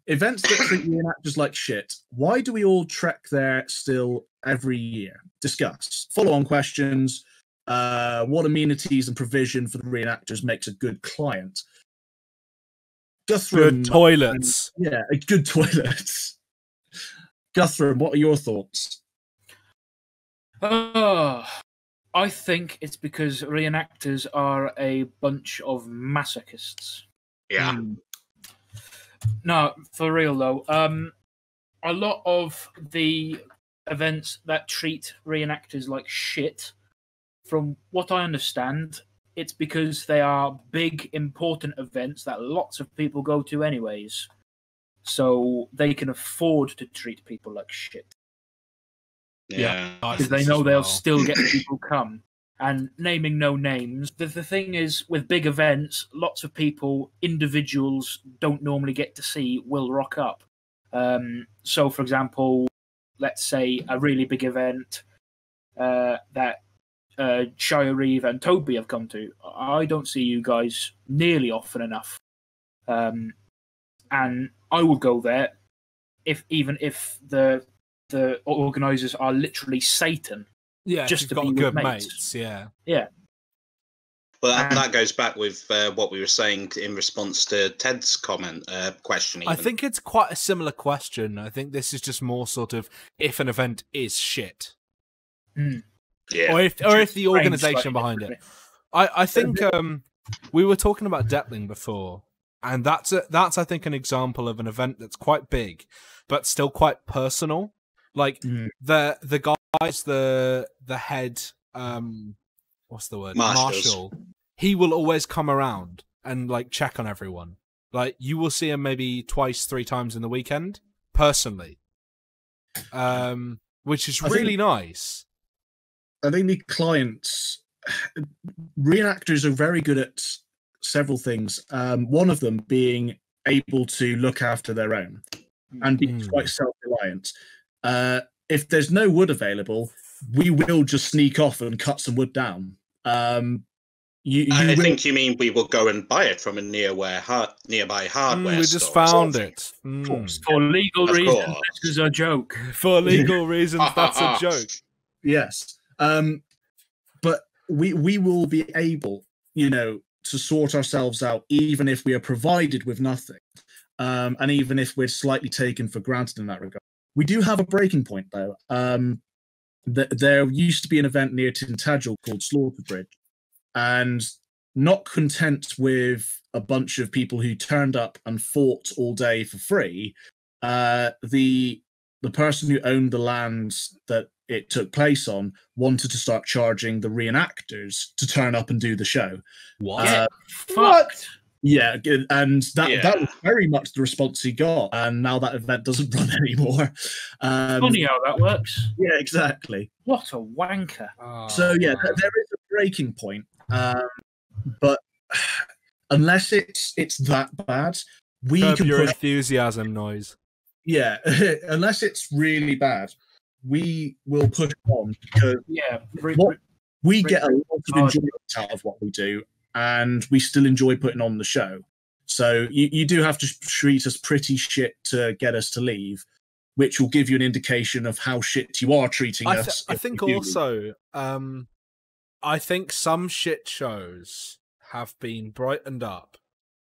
Events that treat reenactors like shit. Why do we all trek there still every year? Discuss. Follow on questions. Uh, what amenities and provision for the reenactors makes a good client? Guthrum, Good toilets. yeah, a good toilet. Guthrum, what are your thoughts? Oh, I think it's because reenactors are a bunch of masochists. Yeah. Hmm. No, for real though. Um, a lot of the events that treat reenactors like shit, from what I understand, it's because they are big, important events that lots of people go to anyways. So they can afford to treat people like shit Yeah. because they know they'll still get people come. And naming no names, the, the thing is with big events, lots of people, individuals, don't normally get to see will rock up. Um, so, for example, let's say a really big event uh, that uh, Shire Reeve and Toby have come to. I don't see you guys nearly often enough, um, and I would go there if even if the the organisers are literally Satan. Yeah, just just to got be good mates. mates. Yeah. Well, and And- that goes back with uh, what we were saying in response to Ted's comment, uh, question. I think it's quite a similar question. I think this is just more sort of if an event is shit, yeah. or if or if the organization behind it. I, I think um, we were talking about Detling before, and that's a, that's I think an example of an event that's quite big, but still quite personal. Like Mm. the the guys, the the head, um, what's the word, Marshals. marshal. He will always come around and like check on everyone. Like you will see him maybe twice, three times in the weekend, personally, um, which is I think- really nice. I think the clients, reenactors are very good at several things. Um, one of them being able to look after their own and be Mm. quite self-reliant. Uh, if there's no wood available, we will just sneak off and cut some wood down. Um, you, you I will- think you mean we will go and buy it from a nearby, har- nearby Mm, hardware we just store found it. Mm. For legal Of reasons, course. this is a joke. For legal reasons, that's a joke. Yes. Um, but we we will be able, you know, to sort ourselves out, even if we are provided with nothing, um, and even if we're slightly taken for granted in that regard. We do have a breaking point, though. Um, th- there used to be an event near Tintagel called Slaughter Bridge, and not content with a bunch of people who turned up and fought all day for free, uh, the the person who owned the lands that it took place on wanted to start charging the reenactors to turn up and do the show. What? Uh, Fucked. yeah, and that that was very much the response he got, and now that event doesn't run anymore. Um, Funny how that works. yeah, exactly. What a wanker. So yeah, th- there is a breaking point, um, but unless it's it's that bad, we Curb can your push. enthusiasm noise. Yeah, unless it's really bad, we will push on because Yeah. re- What- we Bring get a lot of enjoyment out of what we do, and we still enjoy putting on the show. So you, you do have to treat us pretty shit to get us to leave, which will give you an indication of how shit you are treating I, th- us. I think we do leave. also, um, I think some shit shows have been brightened up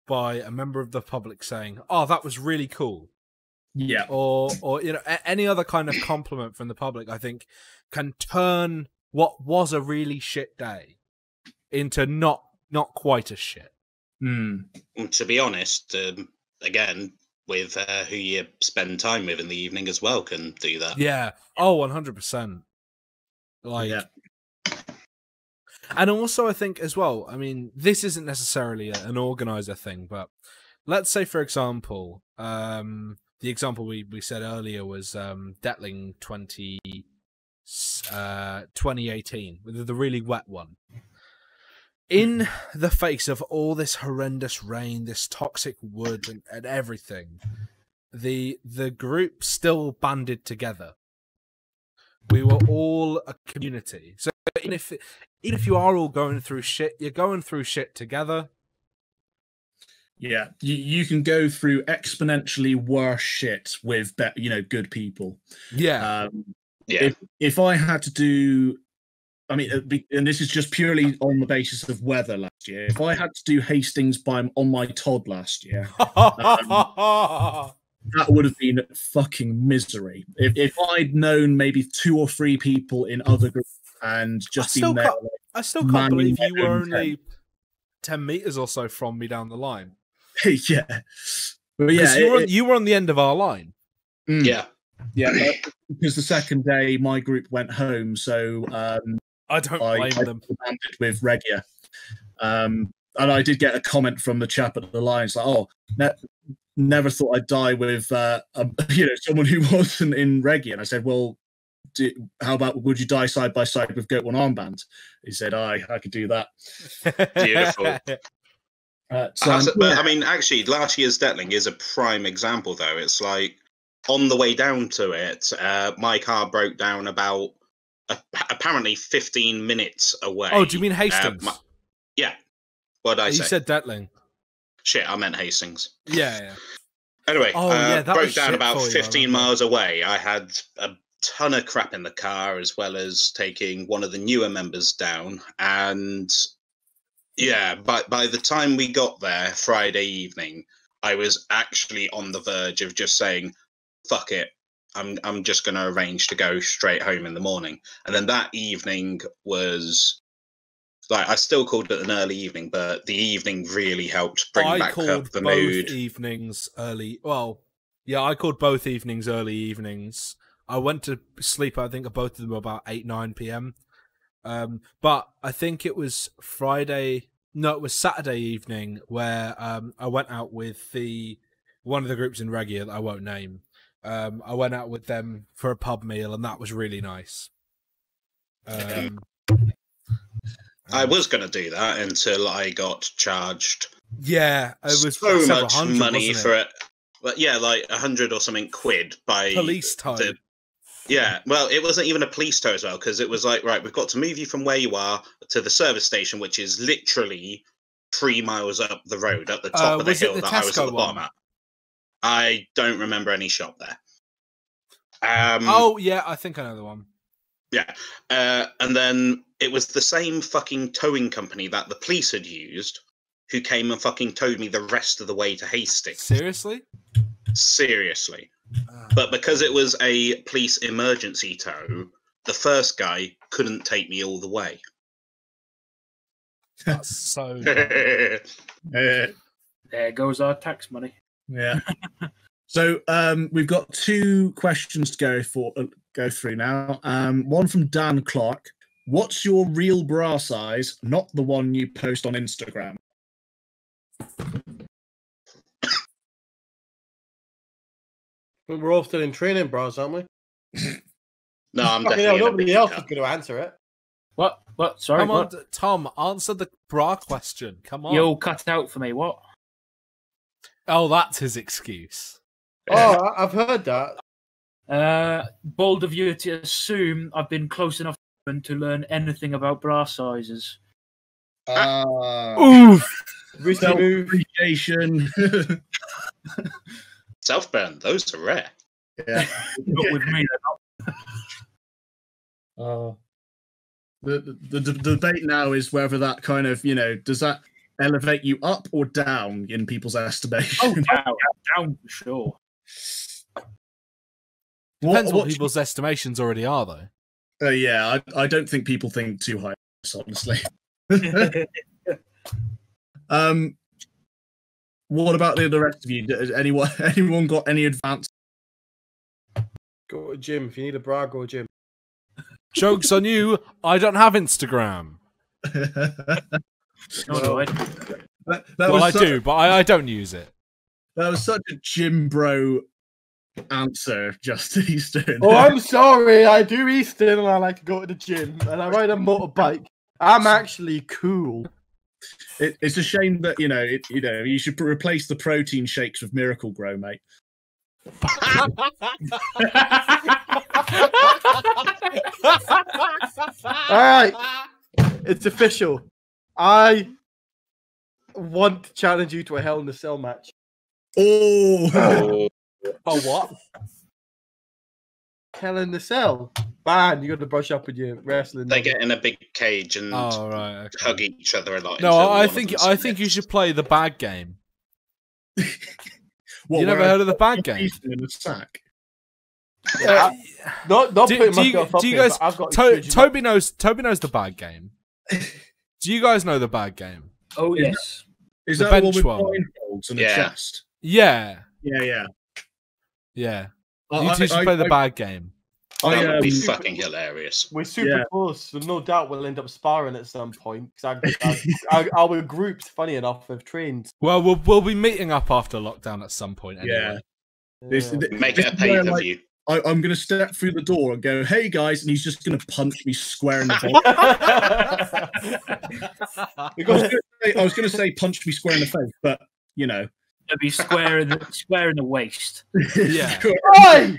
by a member of the public saying, "Oh, that was really cool," yeah, or or you know a- any other kind of compliment from the public. I think can turn what was a really shit day into not not quite as shit. Hmm. And to be honest, um, again, with uh, who you spend time with in the evening as well can do that. Yeah. oh Oh, one hundred percent. Like, Yeah. and also I think as well. I mean, this isn't necessarily a, an organizer thing, but let's say, for example, um, the example we we said earlier was um, Detling twenty uh, 2018, the really wet one. In the face of all this horrendous rain, this toxic wood, and, and everything, the the group still banded together. We were all a community. So even if even if you are all going through shit, you're going through shit together. Yeah, you, you can go through exponentially worse shit with be- you know good people. Yeah. Um, Yeah. if if I had to do, I mean, be- and this is just purely on the basis of weather last year. If I had to do Hastings by on my Todd last year, that would have been fucking misery. If if I'd known maybe two or three people in other groups and just still been there, can't- I still can't believe you were only 10 meters or so from me down the line. Like, yeah, but yeah, you, were it- on, you were on the end of our line. mm. Yeah. Yeah, because the second day my group went home, so um, I don't I, blame I them. with Regia. Um, and I did get a comment from the chap at the Lions like, "Oh, ne- never thought I'd die with uh, um, you know someone who wasn't in Regia." And I said, "Well, do, how about would you die side by side with Goatworn Armband?" He said, "I I could do that." Beautiful. Uh, so, That's- but yeah. I mean, actually, last year's Detling is a prime example, though. It's like on the way down to it, uh, my car broke down about uh, apparently 15 minutes away. oh, do you mean Uh, Hastings? my- yeah. What did I you say? said Detling. Shit, I meant Hastings. Yeah, yeah. Anyway, Oh, uh, yeah, that broke down about for you, 15 miles away. I had a ton of crap in the car, as well as taking one of the newer members down. And yeah, but by the time we got there Friday evening, I was actually on the verge of just saying, fuck it. I'm, I'm just going to arrange to go straight home in the morning. And then that evening was like, I still called it an early evening, but the evening really helped bring I back up the both mood. evenings early. Well, yeah, I called both evenings early evenings. I went to sleep. I think both of them about eight nine p.m. Um, but I think it was Friday. No, it was Saturday evening where um, I went out with the one of the groups in Regia that I won't name. Um, I went out with them for a pub meal, and that was really nice. Um, I was going to do that until I got charged yeah, it was so much hundred, money for it. But yeah, like a hundred or something quid by police time. the- Yeah, well, it wasn't even a police tow as well because it was like, right, we've got to move you from where you are to the service station, which is literally three miles up the road at the top Uh, of the hill the that I was at Tesco the bottom one? at. I don't remember any shop there. Um, oh yeah, I think I know the one. yeah, uh, and then it was the same fucking towing company that the police had used, who came and fucking towed me the rest of the way to Hastings. Seriously? Seriously. Ah. But because it was a police emergency tow, the first guy couldn't take me all the way. That's so. Uh, There goes our tax money. Yeah. so um, we've got two questions to go for uh, go through now. Um, one from Dan Clark. What's your real bra size, not the one you post on Instagram? We're all still in training, bros, aren't we? no, I'm Fucking definitely. hell, in nobody else is going to answer it. What? What? Sorry. Come on, what? d- Tom. Answer the bra question. Come on. You'll cut out for me. What? Oh, that's his excuse. Oh, I- I've heard that. Uh, bold of you to assume I've been close enough to learn anything about bra sizes. Uh, Oof. Appreciation. Self burn, those are rare. yeah. Not with me. they're not. Uh, the, the, the debate now is whether that kind of you know does that elevate you up or down in people's estimation. Oh, down, down for sure. What- Depends what, what- people's estimations already are, though. uh, yeah, I, I don't think people think too high. Honestly. Um, what about the, the rest of you? Does anyone anyone got any advance? Go to gym. If you need a bra, go to gym. Jokes on you. I don't have Instagram. that, No, no, I- that well, was I such, do, but I, I don't use it. That was such a gym bro answer, just Eastern. Oh, I'm sorry. I do Eastern and I like to go to the gym and I ride a motorbike. I'm actually cool. It, it's a shame that you know, it, you know, you should replace the protein shakes with Miracle-Gro, mate. All right, it's official. I want to challenge you to a Hell in a Cell match. Oh, Oh, Oh, what? Hell in the Cell. Man, you got to brush up with your wrestling. they get in a big cage and Oh right. okay. hug each other a lot. No, I think I think you should play the bad game. What, you never where I heard of the bad game? Eastern in a sack. Yeah, not not Do- putting do you- up do you guys- but I've got To- huge- Toby knows. Toby knows the bad game. Do you guys know the bad game? Oh yes. Is The that the one bench with one. blindfolds and Yeah. a chest? Yeah, Yeah, yeah. yeah. I- You two I- should I- play the I- bag game. I, That would be um, fucking hilarious. We're super Yeah. close, so no doubt we'll end up sparring at some point. Because I, I, I, our groups, funny enough, have trained. Well, we'll we'll be meeting up after lockdown at some point. Anyway. Yeah. This, Yeah. th- Make this it a pay per view. I, I'm going to step through the door and go, "Hey guys," and he's just going to punch me square in the face. I was gonna say- I was going to say punch me square in the face, but you know, It'd be square in the square in the waist. Yeah. Oi!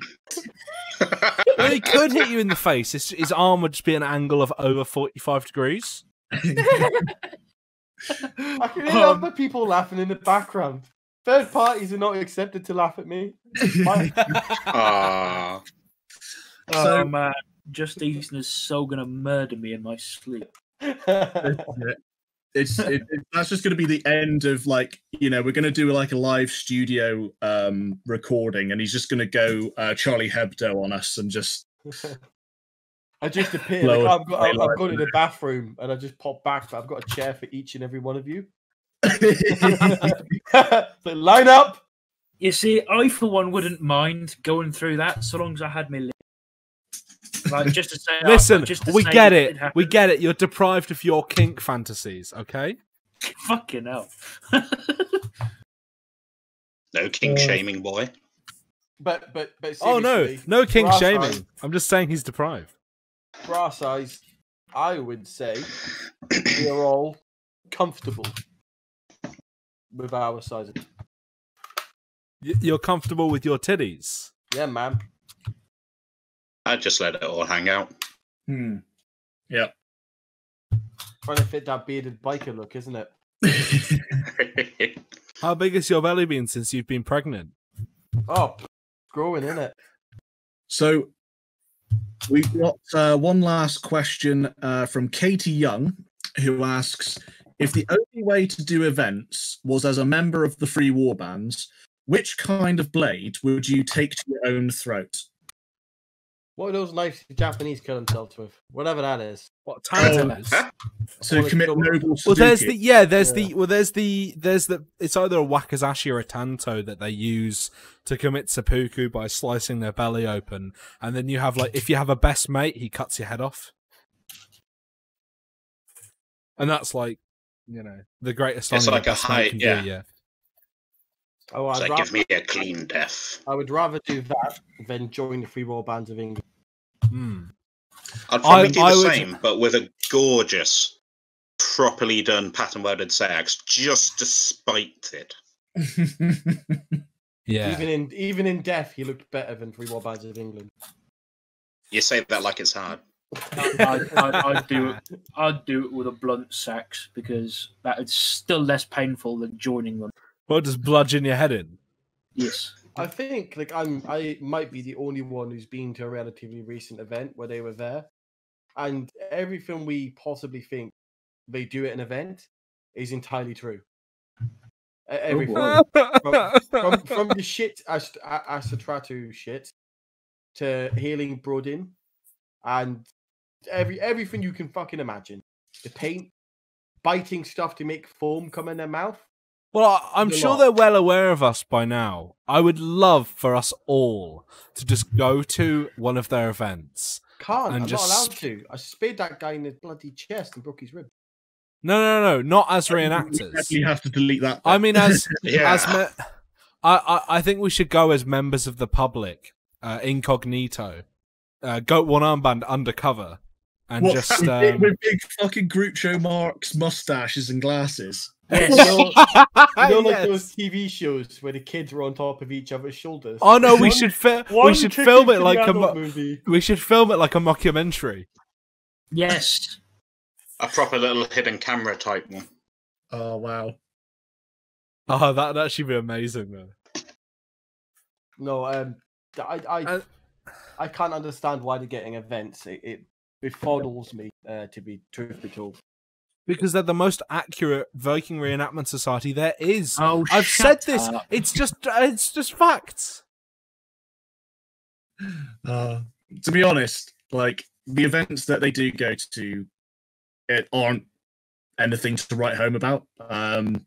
Well, he could hit you in the face. His, his arm would just be an angle of over forty-five degrees. I can hear Um, other people laughing in the background. Third parties are not accepted to laugh at me. My- Ah, So- oh man, Just Eastern is so gonna murder me in my sleep. it's it, it- that's just going to be the end of like you know we're going to do like a live studio um recording and he's just going to go uh charlie hebdo on us and just I just appear. Like, I've, got, I've, I've gone to the bathroom and I just pop back, but I've got a chair for each and every one of you. so line up. You see, I for one wouldn't mind going through that so long as I had my lip. Like just to say, Listen, just to we say get it. We get it. You're deprived of your kink fantasies. Okay. Fucking hell. no king shaming, boy. But but but Oh no, no king brass shaming. eyes- I'm just saying he's deprived. Brass eyes. I would say we are all comfortable with our sizes. Y- You're comfortable with your titties. Yeah, man. I'd just let it all hang out. hmm. Trying to fit that bearded biker look, isn't it? How big has your belly been since you've been pregnant? Oh, growing in it. so we've got uh, one last question uh, from katie young who asks if the only way to do events was as a member of the free war bands which kind of blade would you take to your own throat What are those knives the Japanese kill themselves with? Whatever that is. What Tantos? Um, to Well, commit it's- noble Well, there's the yeah, there's Yeah. the well, there's the there's the it's either a wakizashi or a tanto that they use to commit seppuku by slicing their belly open, and then you have like if you have a best mate, he cuts your head off, and that's like you know the greatest. It's honor like a best high- can yeah. do, yeah. Oh, I'd, so ra- give me a clean death. I would rather do that than join the free roll bands of England. Hmm. I'd probably do the I would- same, but with a gorgeous, properly done pattern welded sax, just to spite it. Yeah. Even in even in death, he looked better than three roll bands of England. You say that like it's hard. I'd, I'd, I'd do it. I'd do it with a blunt sax because that is still less painful than joining them. Well, just bludgeon your head in. Yes. I think like I'm I might be the only one who's been to a relatively recent event where they were there, and everything we possibly think they do at an event is entirely true. E- oh, Everything wow. from from the shit as Asatru shit to healing Brodin and every everything you can fucking imagine. The paint, biting stuff to make foam come in their mouth. Well, I- I'm There's sure lot. they're well aware of us by now. I would love for us all to just go to one of their events. Can't. And I'm just not allowed to. I speared that guy in the bloody chest and broke his rib. No, no, no, no, not as You reenactors. definitely have to delete that. I mean, as Yeah. as me- I, I, I think we should go as members of the public, uh, incognito. Uh, Goatworn Armband undercover. And What, just. Um... with big fucking Groucho Marx, mustaches, and glasses. You know, you know, like Yes. those TV shows where the kids were on top of each other's shoulders. Oh no, we One- should fi- we should film it like a mo- movie. we should film it like a mockumentary. Yes. A proper little hidden camera type one. Oh wow. Oh, that'd actually be amazing though. No, um, I, I, Uh, I can't understand why they're getting events. It, it befuddles me, uh, to be truth be told. Because they're the most accurate Viking reenactment society there is. Oh, I've shut said this. up. It's just it's just facts. Uh, to be honest, like the events that they do go to, it aren't anything to write home about. Um,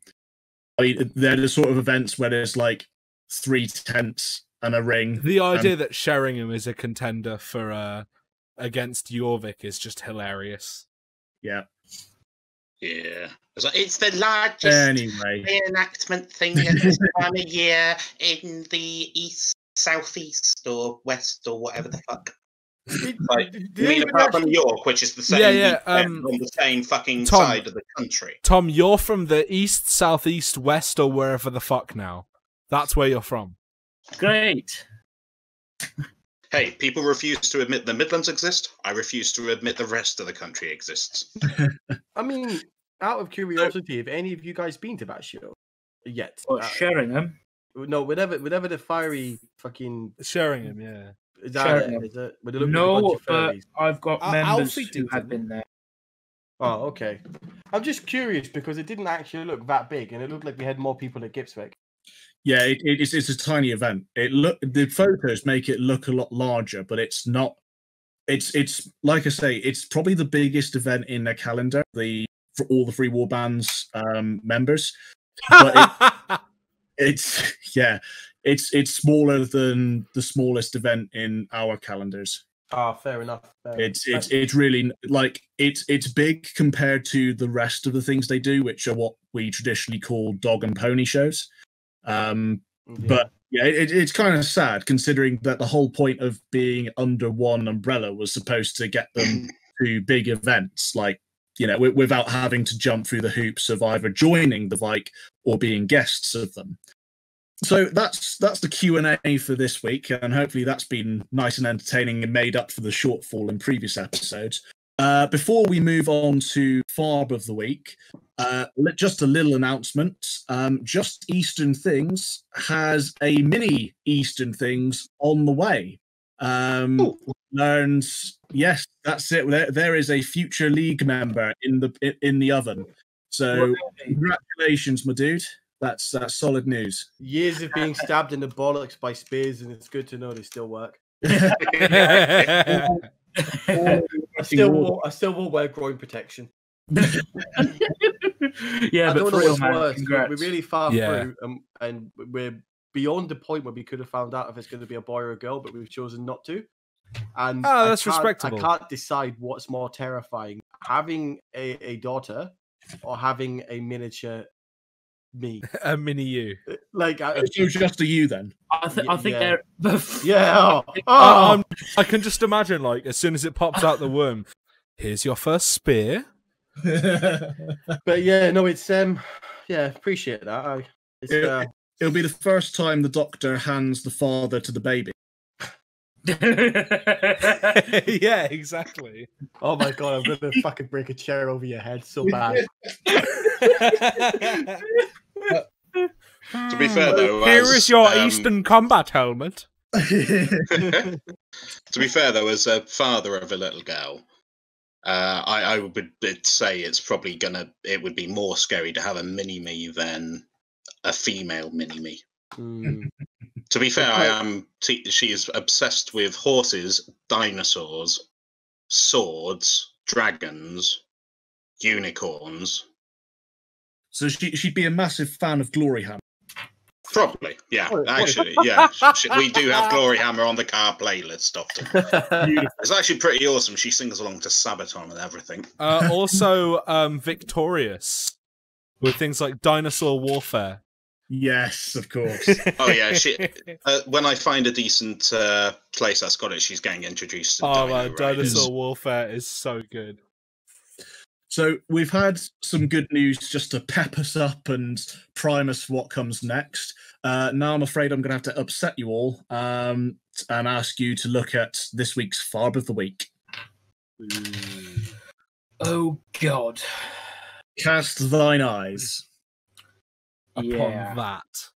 I mean, they're the sort of events where there's like three tents and a ring. The idea that Sheringham is a contender for uh against Jorvik is just hilarious. Yeah. Yeah. It's, like, it's the largest Anyway, reenactment thing at this time of year in the east, southeast, or west, or whatever the fuck. Like, Do You they mean even apart from actually- York, which is the same Yeah, yeah, um, on the same fucking Tom. side of the country. Tom, you're from the east, southeast, west, or wherever the fuck now. That's where you're from. Great. Hey, people refuse to admit the Midlands exist. I refuse to admit the rest of the country exists. I mean, out of curiosity, have any of you guys been to that show yet? Well, Uh, Sheringham. no, whatever, whatever the fiery fucking Sheringham, yeah. is that Sheringham. it? Is it? Where they look like a bunch No, of but? I've got Al- members Alfie who have been there. Oh, okay. I'm just curious because it didn't actually look that big, and it looked like we had more people at Gipswick. yeah, it, it, it's it's a tiny event. It look the photos make it look a lot larger, but it's not. It's it's like I say, it's probably the biggest event in their calendar. The for all the free war bands um, members. But It's yeah, it's it's smaller than the smallest event in our calendars. Ah, fair enough. fair It's enough. it's it's really like it's it's big compared to the rest of the things they do, which are what we traditionally call dog and pony shows. Um, Yeah. but yeah, it, it's kind of sad considering that the whole point of being under one umbrella was supposed to get them to big events, like you know, without having to jump through the hoops of either joining the Vike or being guests of them. So that's that's the Q and A for this week, and hopefully that's been nice and entertaining and made up for the shortfall in previous episodes. Uh, before we move on to Farb of the Week, uh, just a little announcement. Um, just Eastern Things has a mini Eastern Things on the way. Um, Ooh. learned, yes, that's it. There, there is a future league member in the in the oven. So congratulations, my dude. That's that's solid news. Years of being stabbed in the bollocks by spears, and it's good to know they still work. I still won't, I still won't wear groin protection. yeah, I but for real, man, worse. We're, congrats. we're really far Yeah. through, um, and we're beyond the point where we could have found out if it's going to be a boy or a girl, but we've chosen not to. And Oh, I that's can't- respectable. I can't decide what's more terrifying: having a, a daughter or having a miniature me. a mini you. Like, I, So just to you then. I, th- I Y- think yeah. they're. yeah. Oh, I, oh. I'm- I can just imagine, like, as soon as it pops out the womb, here's your first spear. but yeah, no, it's um, yeah, appreciate that. I, it's, uh, It'll be the first time the doctor hands the father to the baby. yeah, exactly. oh my god, I'm gonna fucking break a chair over your head so bad. To be fair, though, Here as, is your um, Eastern combat helmet. to be fair, though, as a father of a little girl, uh, I, I would would say it's probably gonna. It would be more scary to have a mini me than a female mini me. Mm. To be fair, I am. T- she is obsessed with horses, dinosaurs, swords, dragons, unicorns. so she, she'd be a massive fan of Gloryhammer. Probably, yeah. Oh. Actually, yeah. Sh- we do have Gloryhammer on the car playlist often. It's actually pretty awesome. She sings along to Sabaton and everything. Uh, also, um, victorious with things like dinosaur warfare. Yes, of course. Oh yeah, she. Uh, when I find a decent uh, place that's got it, she's getting introduced. To Oh Dino man, Dinosaur Warfare is so good. So we've had some good news just to pep us up and prime us for what comes next. Uh, now I'm afraid I'm going to have to upset you all um, and ask you to look at this week's Farb of the Week. Oh God. Cast thine eyes. Upon Yeah. that,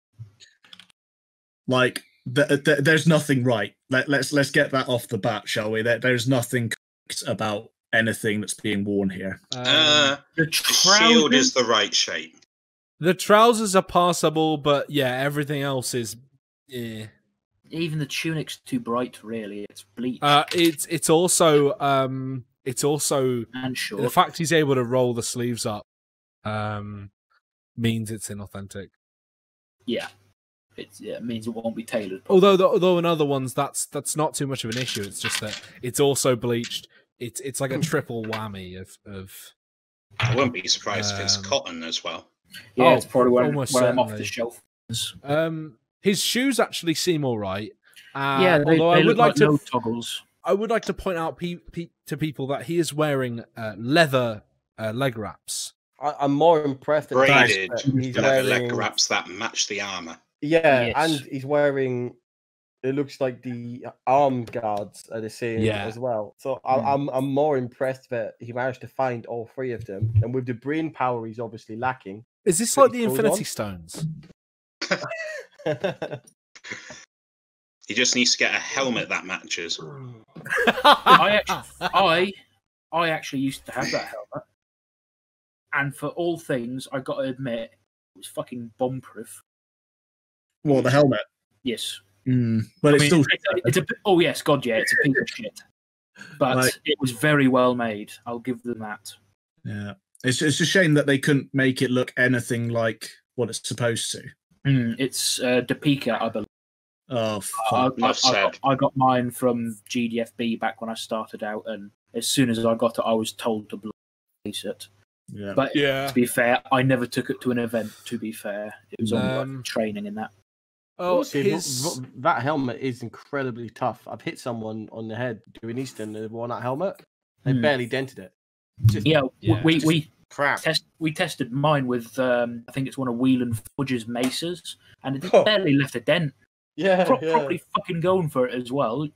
Like th- th- there's nothing right. Let- let's let's get that off the bat, shall we? There- there's nothing correct about anything that's being worn here. um, Uh, The the shield is the right shape. the trousers are passable, but yeah, everything else is. Yeah. even the tunic's too bright. Really, it's bleach Uh, it's it's also um it's also and the fact he's able to roll the sleeves up um means it's inauthentic. yeah, it's, yeah, it means it won't be tailored. Although the, although in other ones that's that's not too much of an issue. It's just that it's also bleached. It's it's like a triple whammy of of I wouldn't be surprised if it's Um, cotton as well. Yeah, Oh, it's probably one, almost one of them off the shelf. um his shoes actually seem all right. Uh, yeah, they, although they I would look like like to no toggles. I would like to point out pe- pe- to people that he is wearing uh, leather uh, leg wraps. I, I'm more impressed. at Braided that he's leather wearing, leg wraps that match the armor. Yeah, Yes. and he's wearing. It looks like the arm guards are the same Yeah. as well. So I, Mm. I'm I'm more impressed that he managed to find all three of them, and with the brain power he's obviously lacking. Is this like the Infinity on? Stones? He just needs to get a helmet that matches. I actually, I, I actually used to have that helmet, and for all things, I got to admit, it was fucking bomb proof. Well, the helmet. Yes, Mm, but I it's mean, still it's, a, it's a oh yes, god yeah, it's a piece of shit, but Like- it was very well made. I'll give them that. yeah. It's it's a shame that they couldn't make it look anything like what it's supposed to. Mm, it's uh, Deepeeka, I believe. Oh, I, fuck. I, Enough I, got. I got mine from GDFB back when I started out, and as soon as I got it, I was told to release it. Yeah. But yeah. to be fair, I never took it to an event. To be fair, it was only Um, like training in that. Oh, See, his vo- that helmet is incredibly tough. I've hit someone on the head doing Eastern. They've worn that helmet. They Hmm. barely dented it. Just Yeah, yeah, we just- we crap. test we tested mine with um, I think it's one of Whelan Fudge's maces, and it Oh. barely left a dent. Yeah, Pro- yeah. Probably fucking going for it as well.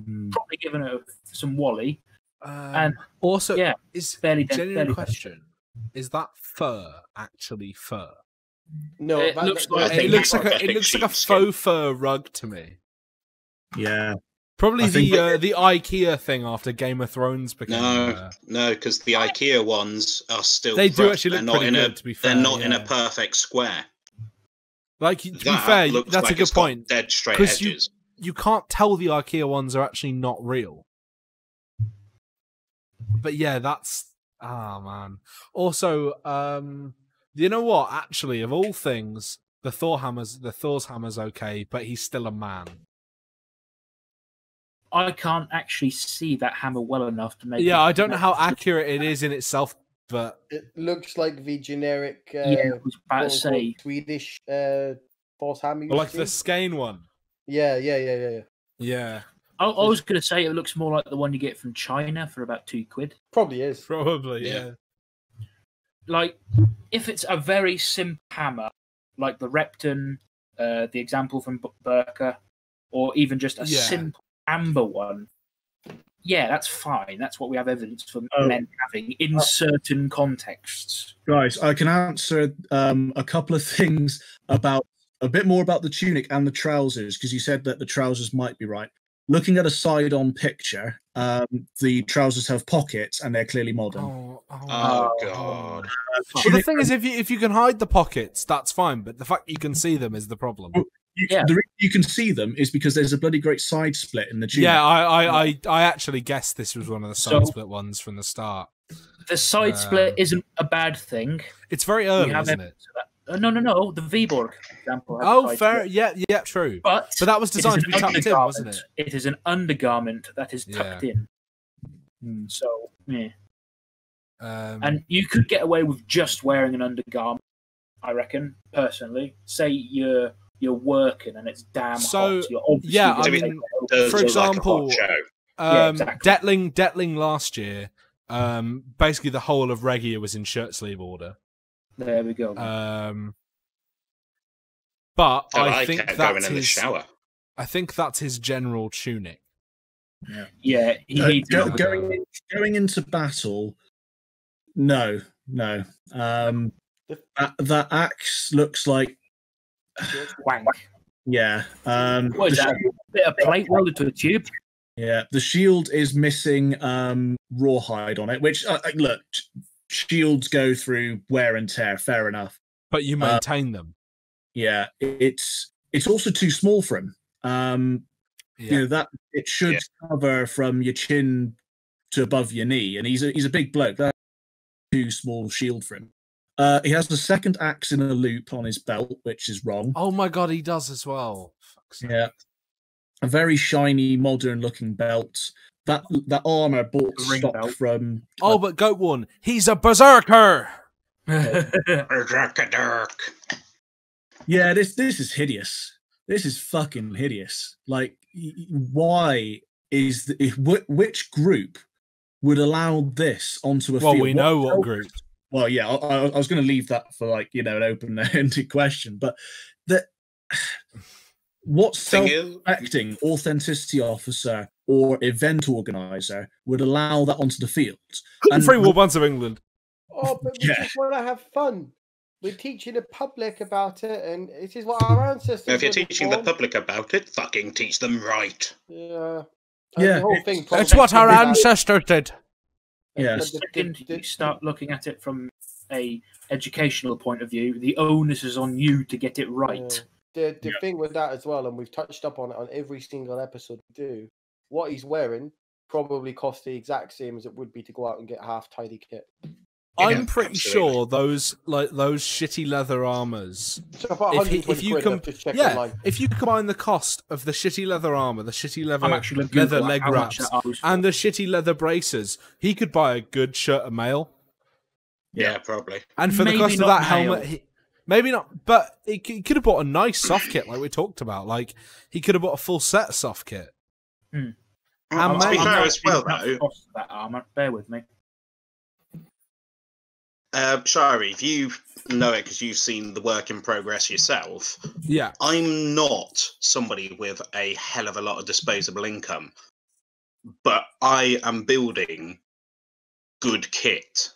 Mm. Probably giving it some wally. um, and also yeah, is barely dent- genuine barely- question: Is that fur actually fur? No, It that- looks like- it looks like a it looks like a sheepskin. faux fur rug to me. yeah. Probably I the that- uh, the IKEA thing after Game of Thrones became. No, uh, no, because the IKEA ones are still. They do rough. actually They're look not pretty in good, a. to be fair, they're not in a perfect square. like to be fair, that's like a good it's got point. Dead straight 'Cause you- edges. you can't tell the IKEA ones are actually not real. But yeah, that's ah man. Also, um you know what? Actually, of all things, the Thor hammer's the Thor's hammer's okay, but he's still a man. I can't actually see that hammer well enough to make. Yeah, it- I don't know how accurate it is in itself, but It looks like the generic uh, Yeah, I was about to say. Swedish uh, force hammer. like see. the Skane one. Yeah, yeah, yeah, yeah, yeah. Yeah, I, I was going to say it looks more like the one you get from China for about two quid. Probably is. probably. Yeah. Yeah. Like, if it's a very simple hammer, like the Repton, uh, the example from B- Birka, or even just a Yeah. simple amber one, yeah, that's fine. That's what we have evidence for Oh. men having in certain contexts. Guys, I can answer um, a couple of things about a bit more about the tunic and the trousers because you said that the trousers might be right. Looking at a side-on picture, um, the trousers have pockets and they're clearly modern. Oh, oh, Oh, god. Uh, Well, the tunic- thing is, if you if you can hide the pockets, that's fine. But the fact you can see them is the problem. you, yeah. the reason you can see them is because there's a bloody great side split in the tunic. Yeah, I, I, I, I actually guessed this was one of the side So- split ones from the start. The side split Um, isn't a bad thing. It's very early, isn't it? Evidence of that. Uh, no, no, no. The Viborg example. Oh, fair. split. Yeah, yeah, true. But But that was designed to be tucked in, wasn't it? It is an undergarment that is tucked in. Hmm. So, yeah. Um, And you could get away with just wearing an undergarment I reckon personally. Say you're you're working and it's damn So, hot. Yeah, I mean, it For look like example. Yeah, Um, exactly. Detling, Detling last year, um, basically the whole of Regia was in shirt sleeve order. There we go. Um, but So I I think that's in the his. shower. I think that's his general tunic. yeah, he Uh, needs go- going in- going into battle. No, no. Um, that, that axe looks like wank. yeah. Um, What is the that? A bit of plate welded to a tube. Yeah, the shield is missing um rawhide on it, which uh, uh, look, sh- shields go through wear and tear. Fair enough. But you Uh, maintain them. Yeah, it's it's also too small for him. Um, Yeah. you know that it should cover from your chin to above your knee, and he's a he's a big bloke. That's too small shield for him. Uh, he has the second axe in a loop on his belt, which is wrong. Oh my god, he does as well. Fuck's sake. Yeah. A very shiny, modern looking belt. That that armor bought ring stock belt. from Oh, but Goat One, he's a berserker. Dirk. Yeah, this this is hideous. This is fucking hideous. Like, y- y- why is the, if, which group would allow this onto a Well, field? we know What what group. Well, yeah, I, I, I was going to leave that for like you know an open-ended question, but that what self-acting authenticity officer or event organizer would allow that onto the field? And Free War Bands of England. Oh, but we Yeah. just want to have fun. We're teaching the public about it, and it is what our ancestors. if you're would have teaching the public about it, fucking teach them right. yeah, And Yeah, the whole it's- thing. It's what our probably- ancestors did. Yeah. the- The the- second you start looking at it from a educational point of view, the onus is on you to get it right. The the Yeah. thing with that as well, and we've touched up on it on every single episode we do. What he's wearing probably costs the exact same as it would be to go out and get a half tidy kit. I'm Yeah, pretty absolutely. sure those like those shitty leather armors. So If, he, if you quid, can, I've just checked yeah, if you combine the cost of the shitty leather armor, the shitty leather I'm actually looking leather leg wraps, that owes for. and the shitty leather braces, he could buy a good shirt of mail. Yeah, probably. And for Maybe the cost of that mail. helmet, he, maybe not. But he, he could have bought a nice soft kit, like we talked about. Like he could have bought a full set of soft kit. And And to be fair as well, sure about the though, that armor. Bear with me. uh, Shari, if you know it because you've seen the work in progress yourself, Yeah, I'm not somebody with a hell of a lot of disposable income, but I am building good kit.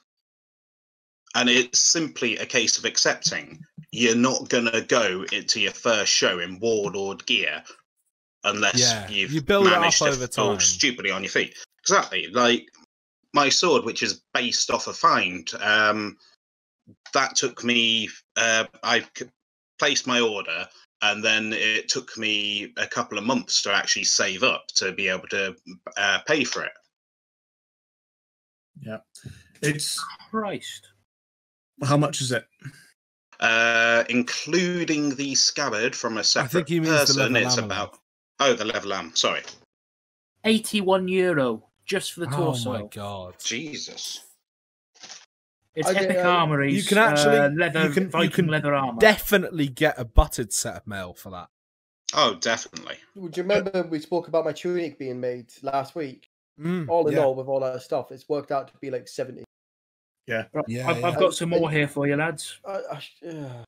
And it's simply a case of accepting you're not going to go into your first show in Warlord gear unless Yeah, you've you build it up managed to over fall time. stupidly on your feet. Exactly. Like my sword, which is based off a find, um, that took me. Uh, I c- placed my order, and then it took me a couple of months to actually save up to be able to uh, pay for it. Yeah, it's Christ. how much is it? Uh, including the scabbard from a separate he means the person, it's about. Oh, the level am. Sorry, 81 euro just for the torso. oh my god. Jesus. It's I get, Epic Armories. you can actually- uh, leather, you can- you can leather armor. Definitely get a buttered set of mail for that. Oh, definitely. Would you remember we spoke about my tunic being made last week? Mm, All in yeah. all, with all that stuff, it's worked out to be like 70. Right, Yeah, I've, yeah. I've got some more here for you, lads. I, I, sh- ugh.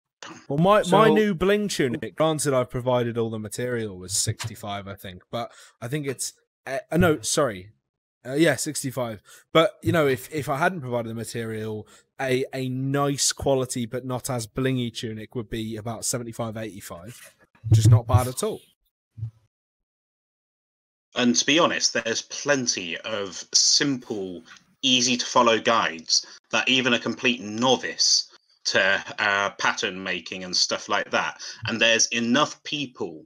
Well, my, my new bling tunic, granted, I've provided all the material, was 65, I think. But I think it's. Uh, uh, no, sorry. Uh, yeah, 65. But, you know, if, if I hadn't provided the material, a, a nice quality but not as blingy tunic would be about 75, 85. Just not bad at all. And to be honest, there's plenty of simple, easy to follow guides that even a complete novice to uh, pattern making and stuff like that. And there's enough people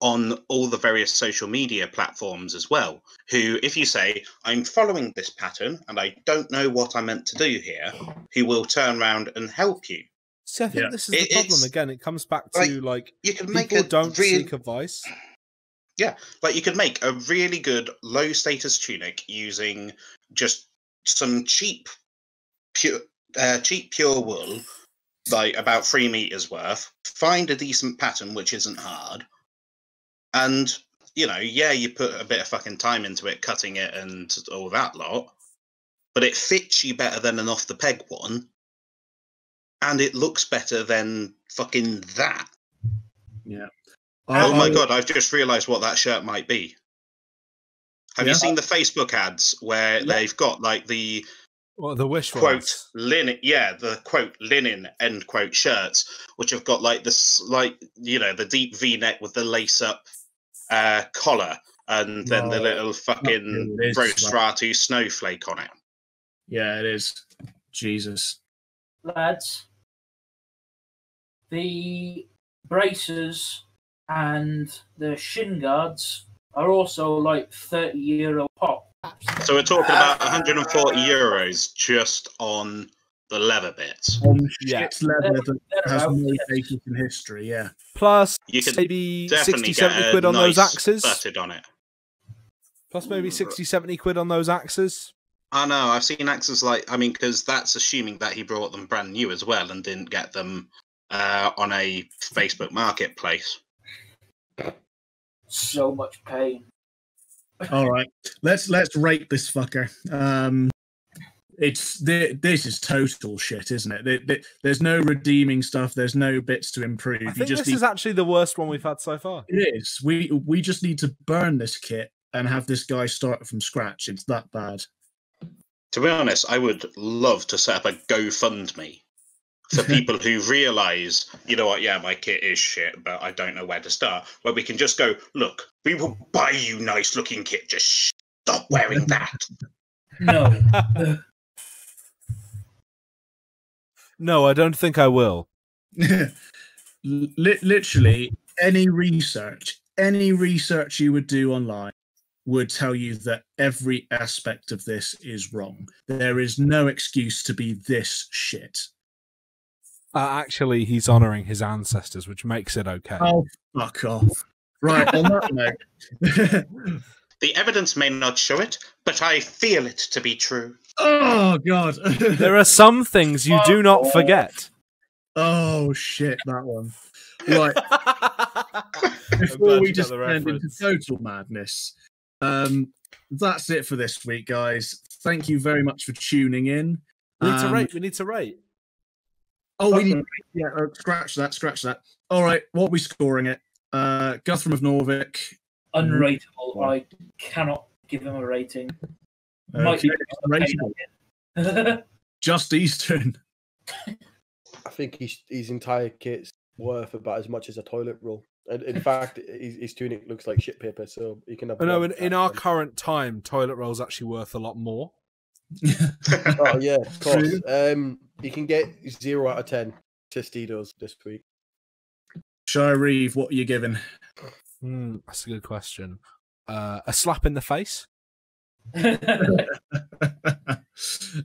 on all the various social media platforms as well who, if you say, I'm following this pattern and I don't know what I meant to do here, who will turn around and help you. See, I think Yeah. this is It- the problem. Again, it comes back to like, like, You can make people a don't real, seek advice. Yeah, like you could make a really good low status tunic using just some cheap pure uh, cheap pure wool like about three meters worth, find a decent pattern which isn't hard, and you know, yeah, you put a bit of fucking time into it, cutting it and all that lot, but it fits you better than an off the peg one, and it looks better than fucking that. Yeah. Oh my I- god, I've just realised what that shirt might be. Have Yeah. you seen the Facebook ads where Yeah. they've got like the Well, the wish quote ones. linen yeah the quote linen end quote shirts which have got like this like you know the deep v-neck with the lace up uh collar and then the little fucking it is, Rostratu snowflake on it Yeah, it is. Jesus. lads, the braces and the shin guards are also like 30 euro pop. So we're talking about 140 euros just on the leather bits On Yeah. shit leather that has no yes. basis in history. Yeah. Plus you can maybe 60, 70 quid on those axes. butted on it Plus maybe 60, 70 quid on those axes. I know. I've seen axes like I mean, because that's assuming that he brought them brand new as well and didn't get them uh, on a Facebook Marketplace. So much pain. All right. Let's let's rate this fucker. Um, it's thi- this is total shit, isn't it? There- there- There's no redeeming stuff. There's no bits to improve. I you think just this need is actually the worst one we've had so far. It is. We we just need to burn this kit and have this guy start from scratch. It's that bad. To be honest, I would love to set up a GoFundMe for mm-hmm. people who realise, you know what, yeah, my kit is shit, but I don't know where to start. Where we can just go, look, we will buy you nice looking kit. Just stop wearing mm-hmm. that. No. no, I don't think I will. Li- literally, any research, any research you would do online would tell you that every aspect of this is wrong. There is no excuse to be this shit. Uh, actually, he's honouring his ancestors, which makes it okay. Oh, fuck off. Right, on that note. The evidence may not show it, but I feel it to be true. oh, God. There are some things you do not forget. oh, shit, that one. Right. Before we just the turn into total madness, um, that's it for this week, guys. Thank you very much for tuning in. We need to Um, rate. We need to rate. Oh, we need yeah, uh, scratch that, scratch that. All right, what are we scoring it? Uh, Guthrum of Norvik. Unrateable. I cannot give him a rating. Uh, Might be rateable. Just Eastern. I think his his entire kit's worth about as much as a toilet roll. And in fact, his, his tunic looks like shit paper, so you can have. No, in, in our current time, toilet roll's actually worth a lot more. oh yeah, of course. Um, you can get zero out of ten Tostitos this week. Shire Reeve, what are you giving? Hmm, that's a good question. Uh, a slap in the face.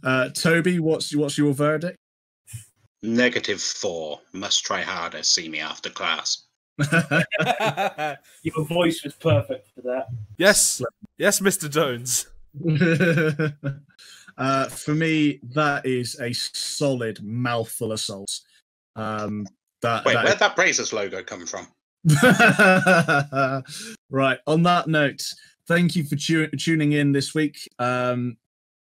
uh, Toby, what's what's your verdict? Negative four. Must try harder. See me after class. Your voice was perfect for that. yes, yes, Mr. Jones. Uh, for me, that is a solid mouthful of salts. Um, that, Wait, that where'd that Brazos logo come from? right. On that note, thank you for tu- tuning in this week. Um,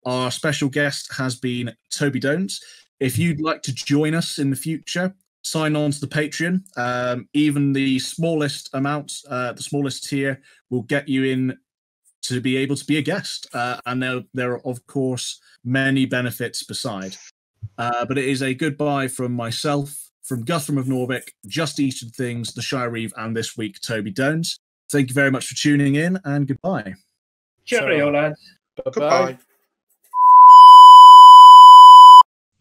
our special guest has been Toby Dones. If you'd like to join us in the future, sign on to the Patreon. Um, even the smallest amount, uh, the smallest tier, will get you in to be able to be a guest. Uh, and there, there are, of course, many benefits beside. Uh, but it is a goodbye from myself, from Guthrum of Norvik, Just Eastern Things, The Shire Reeve, and this week, Toby Dones. Thank you very much for tuning in, and goodbye. Cheerio, lads. Bye. Surf